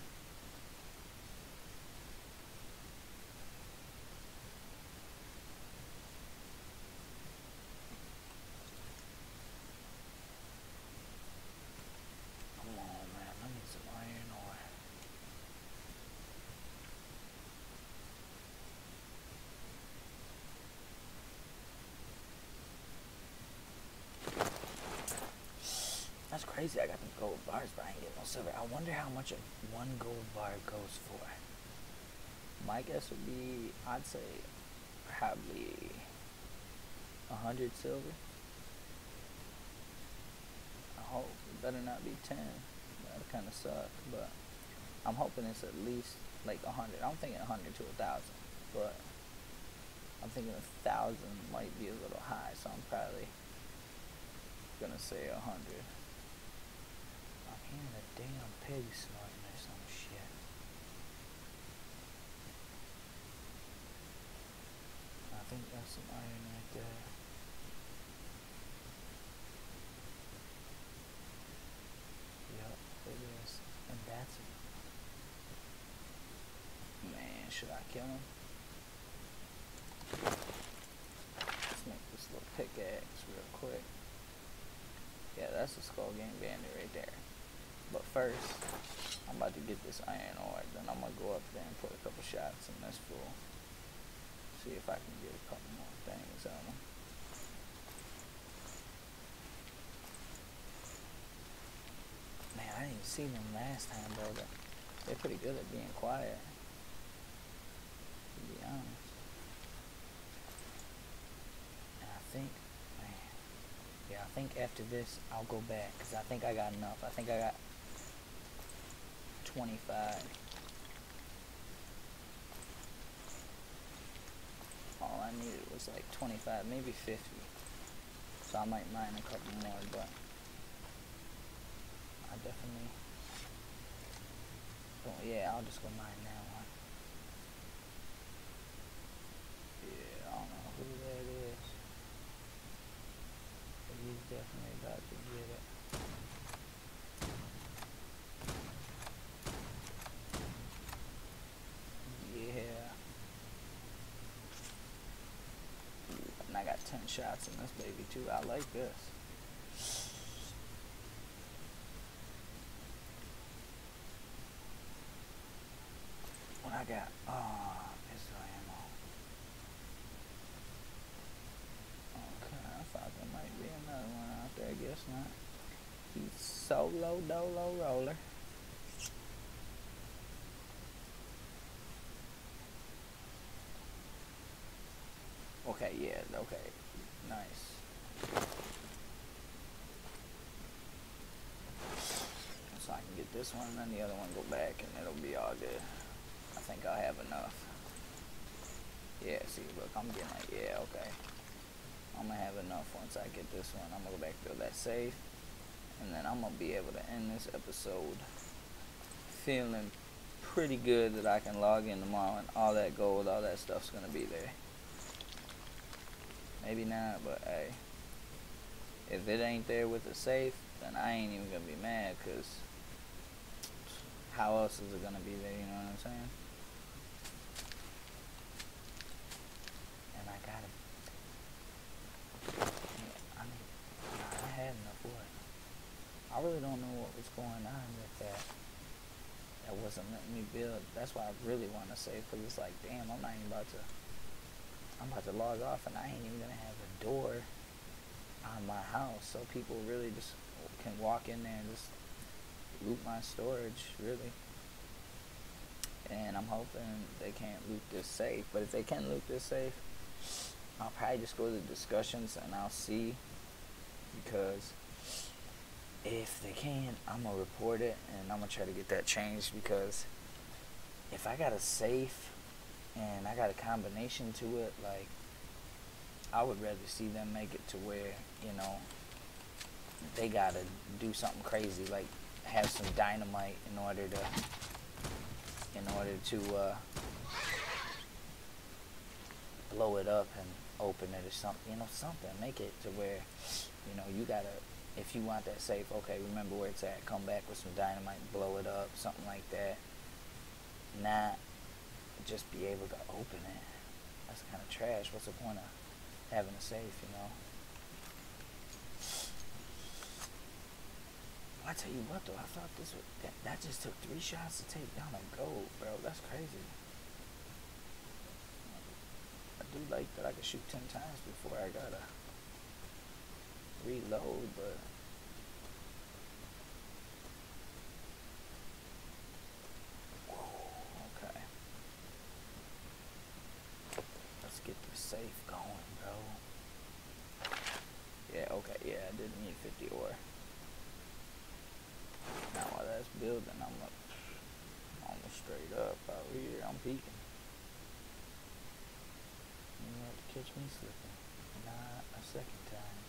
[SPEAKER 1] Come on, man. I need some iron ore. That's crazy. I got them gold bars, but I ain't getting no silver. I wonder how much one gold bar goes for. My guess would be, I'd say, probably a hundred silver. I hope it better not be ten. That'd kind of suck, but I'm hoping it's at least like a hundred. I'm thinking a hundred to a thousand, but I'm thinking a thousand might be a little high, so I'm probably gonna say a hundred. I'm a damn pig snorting or some shit. I think that's some iron right there. Yep, it is. And that's it. Man, should I kill him? Let's make this little pickaxe real quick. Yeah, that's a skull game bandit right there. But first, I'm about to get this iron ore, then I'm gonna go up there and put a couple shots in this fool. See if I can get a couple more things out of him. Man, I didn't see them last time. But they're pretty good at being quiet. To be honest. And I think, man, yeah, I think after this I'll go back because I think I got enough. I think I got 25. All I needed was like 25, maybe 50. So I might mine a couple more, but I definitely. Don't, yeah, I'll just go mine that one. Yeah, I don't know who that is. But he's definitely about to get it. Yeah. And I got 10 shots in this baby too. I like this. What I got? Ah, oh, pistol ammo. Okay, I thought there might be another one out there. I Guess not. He's solo dolo roller. Okay, yeah, okay. Nice. So I can get this one and then the other one go back and it'll be all good. I think I have enough. Yeah, see, look, I'm getting like, yeah, okay. I'm gonna have enough once I get this one. I'm gonna go back to that safe. And then I'm gonna be able to end this episode feeling pretty good that I can log in tomorrow and all that gold, all that stuff's gonna be there. Maybe not, but hey. If it ain't there with the safe, then I ain't even gonna be mad, cause how else is it gonna be there, you know what I'm saying? And I got it. I mean, I had enough wood. I really don't know what was going on with that. That wasn't letting me build. That's why I really want to save, cause it's like, damn, I'm not even about to. I'm about to log off, and I ain't even gonna have a door on my house, so people really just
[SPEAKER 2] can walk in there and just loot my storage, really. And I'm hoping they can't loot this safe. But if they can loot this safe, I'll probably just go to the discussions and I'll see. Because if they can, I'm gonna report it and I'm gonna try to get that changed because if I got a safe and I got a combination to it, like I would rather see them make it to where, you know, they gotta do something crazy, like have some dynamite in order to in order to uh, blow it up and open it or something, you know, something. Make it to where, you know, you gotta if you want that safe, okay, remember where it's at. Come back with some dynamite, blow it up, something like that. Not just be able to open it. That's kind of trash. What's the point of having a safe, you know? I tell you what though, I thought this was, that, that just took three shots to take down a gold, bro. That's crazy. I do like that I can shoot ten times before I gotta reload, but safe going, bro. Yeah, okay, yeah, I didn't need 50 ore. Building, I'm up almost straight up out here. I'm peeking. You have to catch me slipping. Not a second time.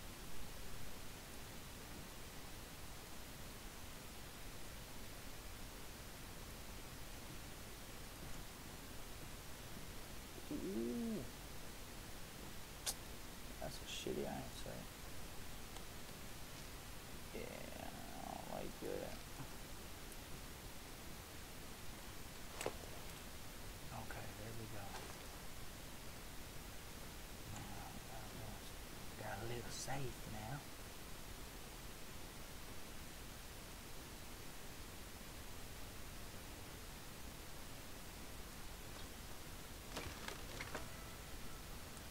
[SPEAKER 2] Ooh. That's a shitty answer. Yeah, I don't like that. Okay, there we go. Now, got a little safe now.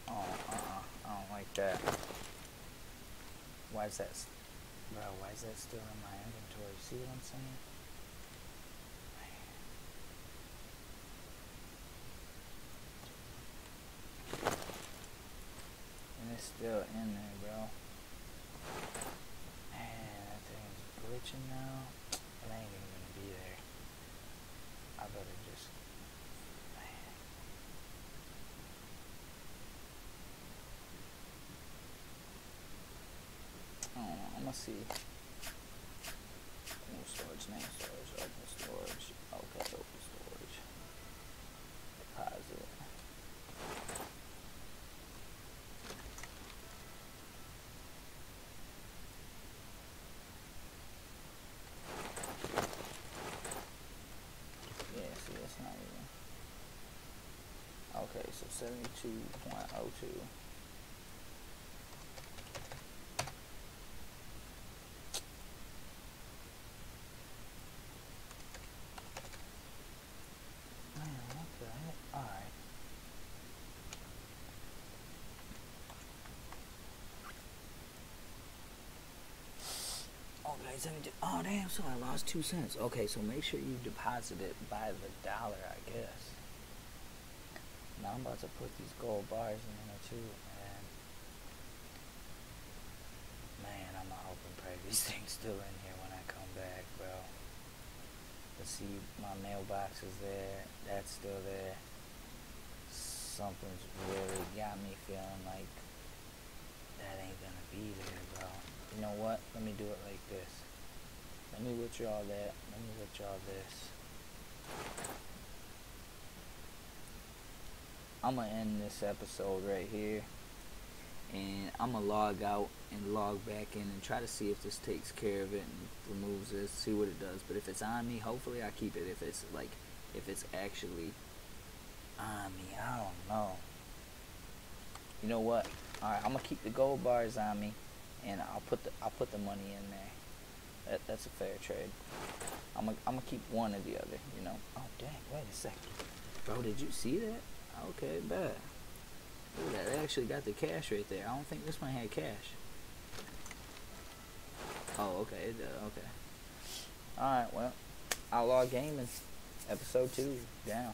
[SPEAKER 2] Oh, uh-uh. I don't like that. Why is that, bro, why is that still in my inventory? See what I'm saying? And it's still in there, bro. Man, that thing's glitching now. see. New storage, name storage, open storage. Okay, open storage. Deposit. Yeah, see, that's not even. Okay, so 72.02. Okay, 72. Oh, damn, so I lost two cents. Okay, so make sure you deposit it by the dollar, I guess. Now I'm about to put these gold bars in there too, and man, I'm gonna hope and pray these things still in here when I come back, bro. Let's see, my mailbox is there. That's still there. Something's really got me feeling like that ain't gonna be there, bro. You know what? Let me do it like this. Let me withdraw that. Let me withdraw this. I'm gonna end this episode right here. And I'm gonna log out and log back in and try to see if this takes care of it and removes this, see what it does. But if it's on me, hopefully I keep it. If it's like, if it's actually on me, I don't know. You know what? All right, I'm gonna keep the gold bars on me, and I'll put the I'll put the money in there. That, that's a fair trade. I'm gonna I'm gonna keep one or the other. You know. Oh dang! Wait a second, bro. Did you see that? Okay, bet. Look at that. They actually got the cash right there. I don't think this one had cash.
[SPEAKER 1] Oh, okay, it does. Okay. Alright, well, Outlaw Gaming, episode 2, down.